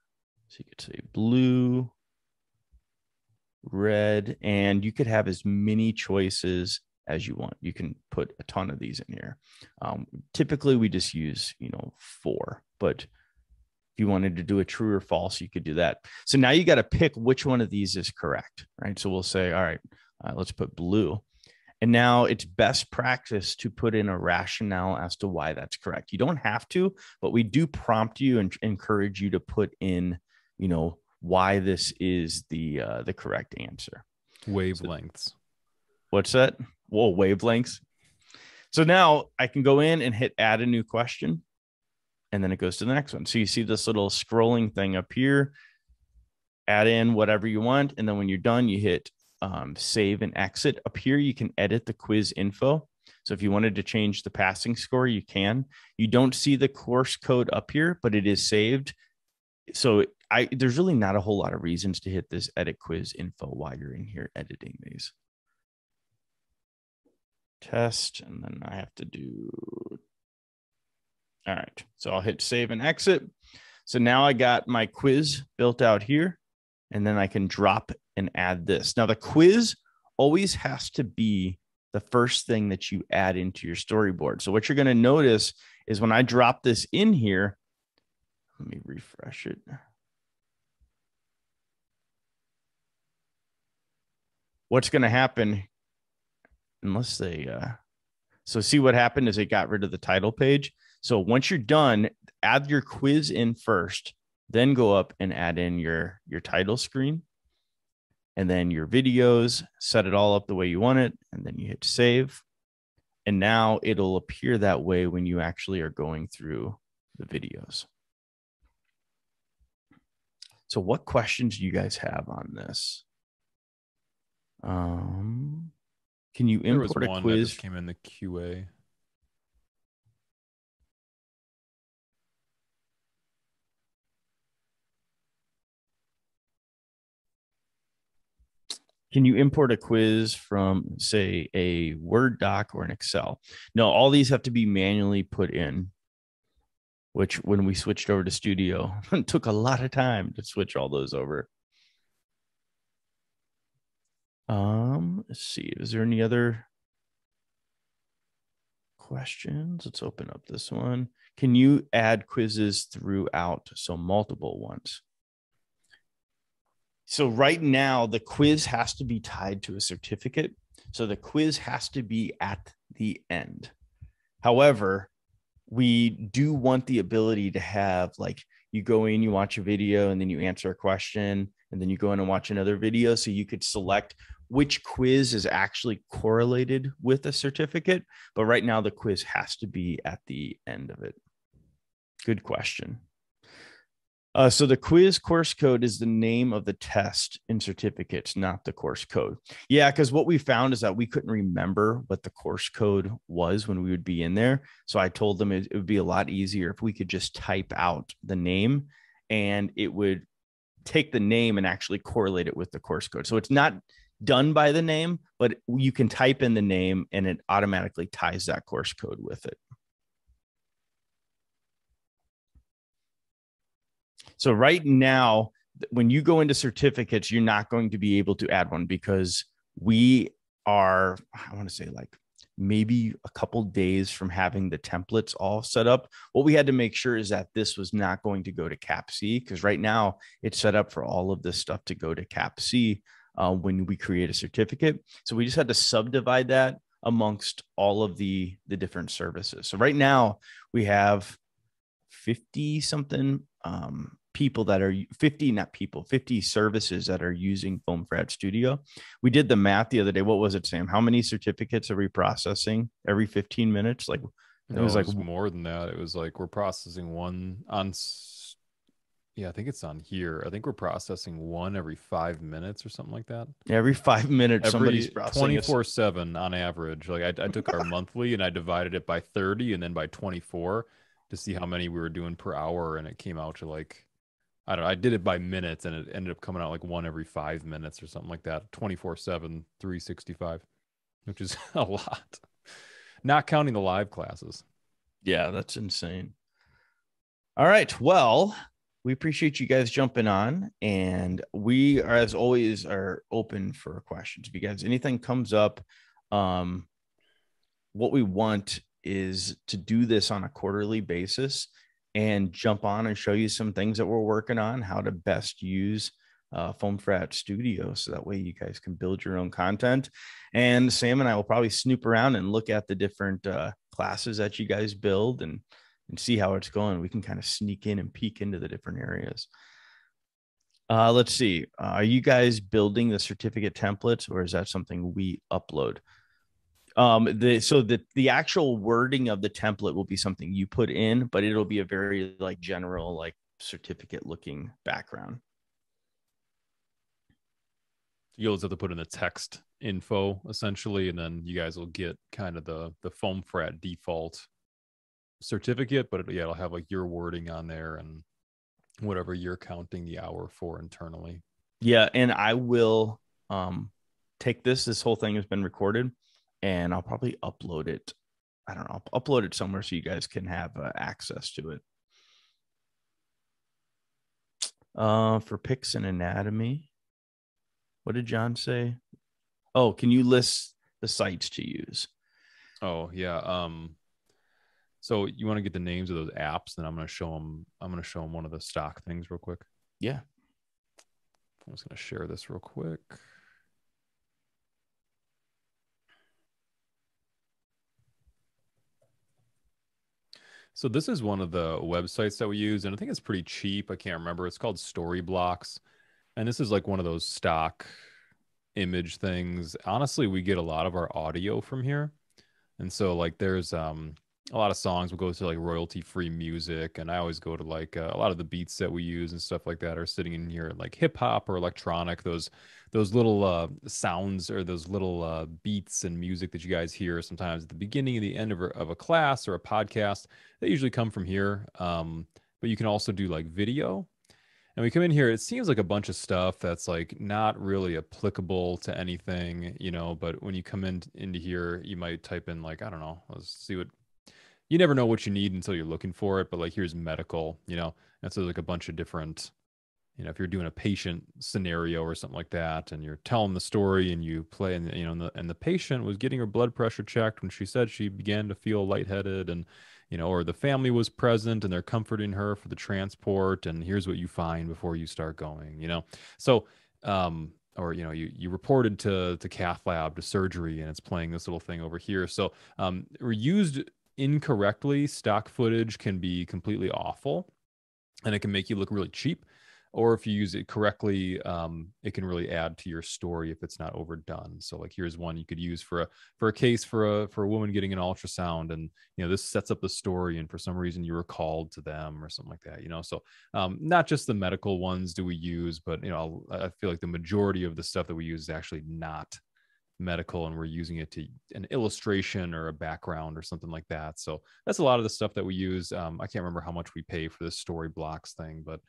So you could say blue, red, and you could have as many choices as you want. You can put a ton of these in here. Um, typically, we just use, you know, four, but if you wanted to do a true or false, you could do that. So now you got to pick which one of these is correct, right? So we'll say, all right, uh, let's put blue. And now it's best practice to put in a rationale as to why that's correct. You don't have to, but we do prompt you and encourage you to put in, you know, why this is the uh, the correct answer. Wavelengths. So, what's that? Whoa, wavelengths. So now I can go in and hit add a new question and then it goes to the next one. So you see this little scrolling thing up here, add in whatever you want. And then when you're done, you hit um, save and exit. Up here, you can edit the quiz info. So if you wanted to change the passing score, you can. You don't see the course code up here, but it is saved. So I there's really not a whole lot of reasons to hit this edit quiz info while you're in here editing these. Test, and then I have to do all right, so I'll hit save and exit. So now I got my quiz built out here, and then I can drop and add this. Now the quiz always has to be the first thing that you add into your storyboard. So what you're going to notice is when I drop this in here, let me refresh it. What's going to happen unless they uh so see what happened is it got rid of the title page. So once you're done, add your quiz in first, then go up and add in your your title screen and then your videos, set it all up the way you want it, and then you hit save. And now it'll appear that way when you actually are going through the videos. So, what questions do you guys have on this? Um, can you There was import a one that quiz? just came in the QA. Can you import a quiz from, say, a Word doc or an Excel? No, all these have to be manually put in, which when we switched over to Studio, *laughs* took a lot of time to switch all those over. Um, let's see. Is there any other questions? Let's open up this one. Can you add quizzes throughout? So multiple ones. So right now, the quiz has to be tied to a certificate. So the quiz has to be at the end. However, we do want the ability to have like you go in, you watch a video, and then you answer a question, and then you go in and watch another video. So you could select which quiz is actually correlated with a certificate. But right now, the quiz has to be at the end of it. Good question. Uh, so the quiz course code is the name of the test in certificates, not the course code. Yeah, because what we found is that we couldn't remember what the course code was when we would be in there. So I told them it, it would be a lot easier if we could just type out the name and it would take the name and actually correlate it with the course code. So it's not done by the name, but you can type in the name and it automatically ties that course code with it. So right now, when you go into certificates, you're not going to be able to add one because we are, I want to say like maybe a couple days from having the templates all set up. What we had to make sure is that this was not going to go to CAPCE because right now it's set up for all of this stuff to go to CAPCE uh, when we create a certificate. So we just had to subdivide that amongst all of the the different services. So right now we have 50 something um, people that are 50 not people 50 services that are using FOAMfrat studio we did the math the other day what was it sam how many certificates are we processing every 15 minutes like No, it was like more than that. It was like we're processing one on. Yeah, I think it's on here. I think we're processing one every five minutes or something like that. every five minutes Every somebody's processing twenty a- four seven on average. Like I, I took our *laughs* monthly and I divided it by thirty and then by twenty four to see how many we were doing per hour, and it came out to like I don't know. I did it by minutes, and it ended up coming out like one every five minutes or something like that. 24 7, 365, which is *laughs* a lot. Not counting the live classes. Yeah, that's insane. All right. Well, we appreciate you guys jumping on, and we are, as always, are open for questions. If you guys anything comes up, um, what we want is to do this on a quarterly basis and jump on and show you some things that we're working on, how to best use uh, FOAMfrat Studio, so that way you guys can build your own content. And Sam and I will probably snoop around and look at the different uh, classes that you guys build and and see how it's going. We can kind of sneak in and peek into the different areas. Uh, let's see. Uh, are you guys building the certificate templates, or is that something we upload? Um, the so the the actual wording of the template will be something you put in, but it'll be a very like general like certificate looking background. You'll just have to put in the text info essentially, and then you guys will get kind of the the FOAMfrat default certificate, but it, yeah, it'll have like your wording on there and whatever you're counting the hour for internally. Yeah, and I will um take this. This whole thing has been recorded, and I'll probably upload it. I don't know. I'll upload it somewhere so you guys can have uh, access to it. Uh, for pics and anatomy, what did John say? Oh, can you list the sites to use. Oh yeah. Um, so you want to get the names of those apps? Then I'm going to show them. I'm going to show them one of the stock things real quick. Yeah. I'm just going to share this real quick. So this is one of the websites that we use, and I think it's pretty cheap. I can't remember. It's called Storyblocks, and this is like one of those stock image things. Honestly, we get a lot of our audio from here, and so like there's um a lot of songs will go to like royalty free music and i always go to like uh, a lot of the beats that we use and stuff like that are sitting in here like hip hop or electronic those those little uh, sounds or those little uh, beats and music that you guys hear sometimes at the beginning and the end of a, of a class or a podcast they usually come from here um, but you can also do like video. And we come in here it seems like a bunch of stuff that's like not really applicable to anything you know but when you come in into here you might type in like i don't know let's see what you never know what you need until you're looking for it. But like here's medical, you know, and so like a bunch of different, you know, if you're doing a patient scenario or something like that, and you're telling the story and you play, and you know, and the, and the patient was getting her blood pressure checked when she said she began to feel lightheaded, and you know, or the family was present and they're comforting her for the transport, and here's what you find before you start going, you know, so um or you know you you reported to to cath lab to surgery and it's playing this little thing over here so um we're used incorrectly, stock footage can be completely awful and it can make you look really cheap. Or if you use it correctly, um, it can really add to your story if it's not overdone. So, like, here's one you could use for a for a case for a for a woman getting an ultrasound, and you know this sets up the story, and for some reason you were called to them or something like that. You know, so um, not just the medical ones do we use, but you know I feel like the majority of the stuff that we use is actually not medical and we're using it to an illustration or a background or something like that. So that's a lot of the stuff that we use. Um, I can't remember how much we pay for this Storyblocks thing, but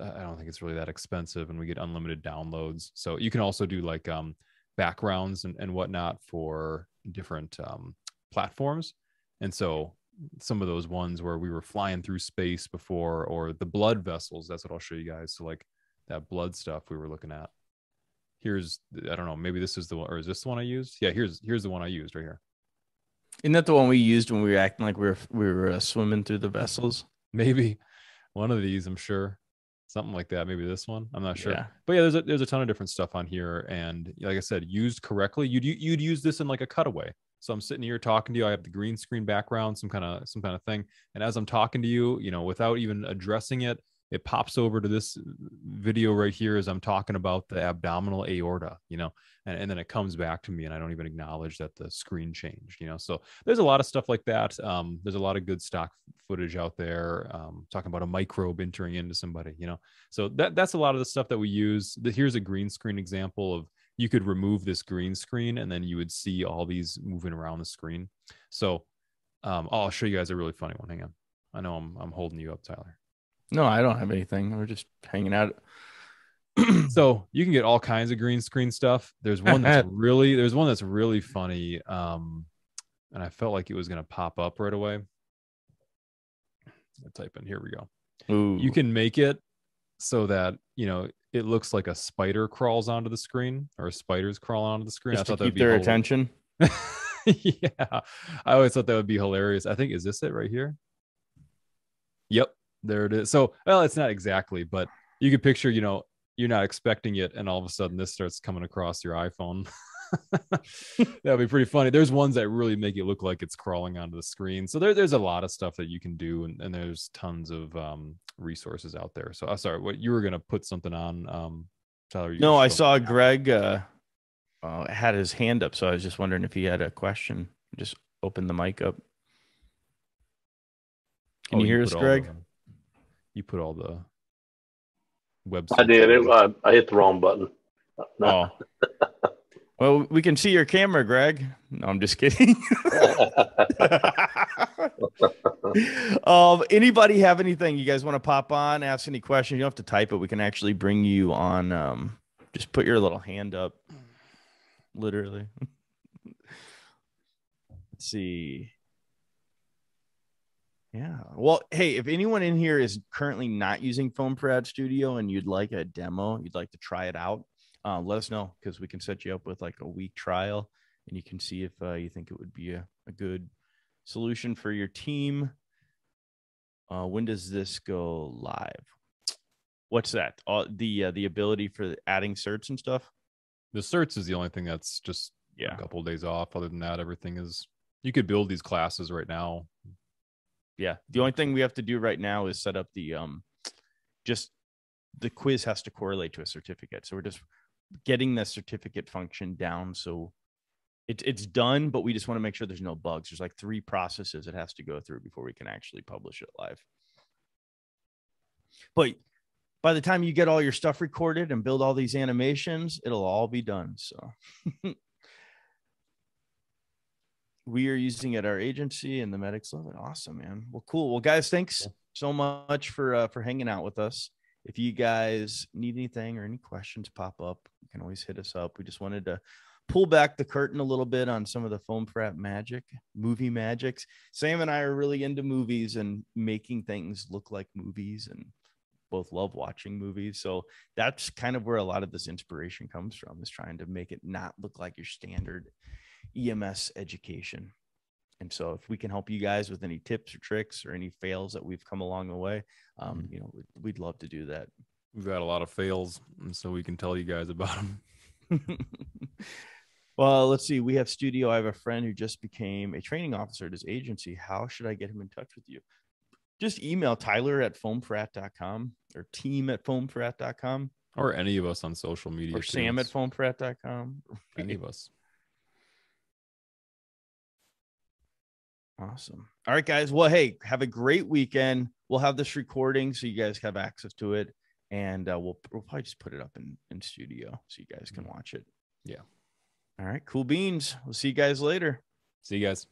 I don't think it's really that expensive and we get unlimited downloads. So you can also do like um, backgrounds and, and whatnot for different um, platforms. And so some of those ones where we were flying through space before, or the blood vessels, that's what I'll show you guys. So like that blood stuff we were looking at here's I don't know, maybe this is the one or is this the one I used? Yeah, here's here's the one I used right here. Isn't that the one we used when we were acting like we were we were uh, swimming through the vessels? Maybe *laughs* one of these, I'm sure. Something like that. Maybe this one. I'm not sure. Yeah. But yeah, there's a there's a ton of different stuff on here. And like I said, used correctly, you'd you'd use this in like a cutaway. So I'm sitting here talking to you. I have the green screen background, some kind of some kind of thing. And as I'm talking to you, you know, without even addressing it, it pops over to this video right here as I'm talking about the abdominal aorta, you know, and, and then it comes back to me and I don't even acknowledge that the screen changed, you know. So there's a lot of stuff like that. Um, there's a lot of good stock footage out there um, talking about a microbe entering into somebody, you know. So that that's a lot of the stuff that we use. Here's a green screen example of you could remove this green screen and then you would see all these moving around the screen. So um, I'll show you guys a really funny one. Hang on. I know I'm I'm holding you up, Tyler. No, I don't have anything. We're just hanging out. *clears throat* so you can get all kinds of green screen stuff. There's one that's *laughs* really there's one that's really funny. Um, and I felt like it was gonna pop up right away. I type in here we go. Ooh. You can make it so that you know it looks like a spider crawls onto the screen or spiders crawl onto the screen. Just I to keep their attention. *laughs* yeah, I always thought that would be hilarious. I think is this it right here? Yep, there it is. So, well, it's not exactly, but you could picture, you know, you're not expecting it, and all of a sudden this starts coming across your iPhone. *laughs* That'd be pretty funny. There's ones that really make it look like it's crawling onto the screen. So there, there's a lot of stuff that you can do, and, and there's tons of um, resources out there. So I'm uh, sorry, what you were gonna put something on, um, Tyler? No, I saw Greg uh, uh, had his hand up, so I was just wondering if he had a question. Just open the mic up. Can oh, you hear us, Greg? You put all the websites. I did. It, uh, I hit the wrong button. No. *laughs* Oh. well, we can see your camera, Greg. No, I'm just kidding. *laughs* um, anybody have anything you guys want to pop on? Ask any questions? You don't have to type it. We can actually bring you on. Um, just put your little hand up. Literally. *laughs* Let's see. Yeah. Well, hey, if anyone in here is currently not using FOAMfrat Studio and you'd like a demo, you'd like to try it out, uh, let us know because we can set you up with like a week trial and you can see if uh, you think it would be a, a good solution for your team. Uh, when does this go live? What's that? Uh, the uh, the ability for adding certs and stuff. The certs is the only thing that's just Yeah. a couple of days off. Other than that, everything is you could build these classes right now. Yeah. The only thing we have to do right now is set up the um just the quiz has to correlate to a certificate. So we're just getting the certificate function down so it's it's done, but we just want to make sure there's no bugs. There's like three processes it has to go through before we can actually publish it live. But by the time you get all your stuff recorded and build all these animations, it'll all be done. So *laughs* we are using at our agency and the medics love it. Awesome, man. Well, cool. Well, guys, thanks so much for uh, for hanging out with us. If you guys need anything or any questions pop up, you can always hit us up. We just wanted to pull back the curtain a little bit on some of the FOAMfrat magic, movie magics. Sam and I are really into movies and making things look like movies and both love watching movies. So that's kind of where a lot of this inspiration comes from is trying to make it not look like your standard EMS education. And so if we can help you guys with any tips or tricks or any fails that we've come along the way, um, you know, we'd, we'd love to do that. We've got a lot of fails, and so we can tell you guys about them. *laughs* well, let's see. We have studio. I have a friend who just became a training officer at his agency. How should I get him in touch with you? Just email Tyler at foamfrat.com or team at foamfrat.com Or any of us on social media. or Sam at foamfrat.com. any of us. Awesome. All right, guys. Well, hey, have a great weekend. We'll have this recording so you guys have access to it. And uh, we'll, we'll probably just put it up in, in studio so you guys can watch it. Yeah. All right. Cool beans. We'll see you guys later. See you guys.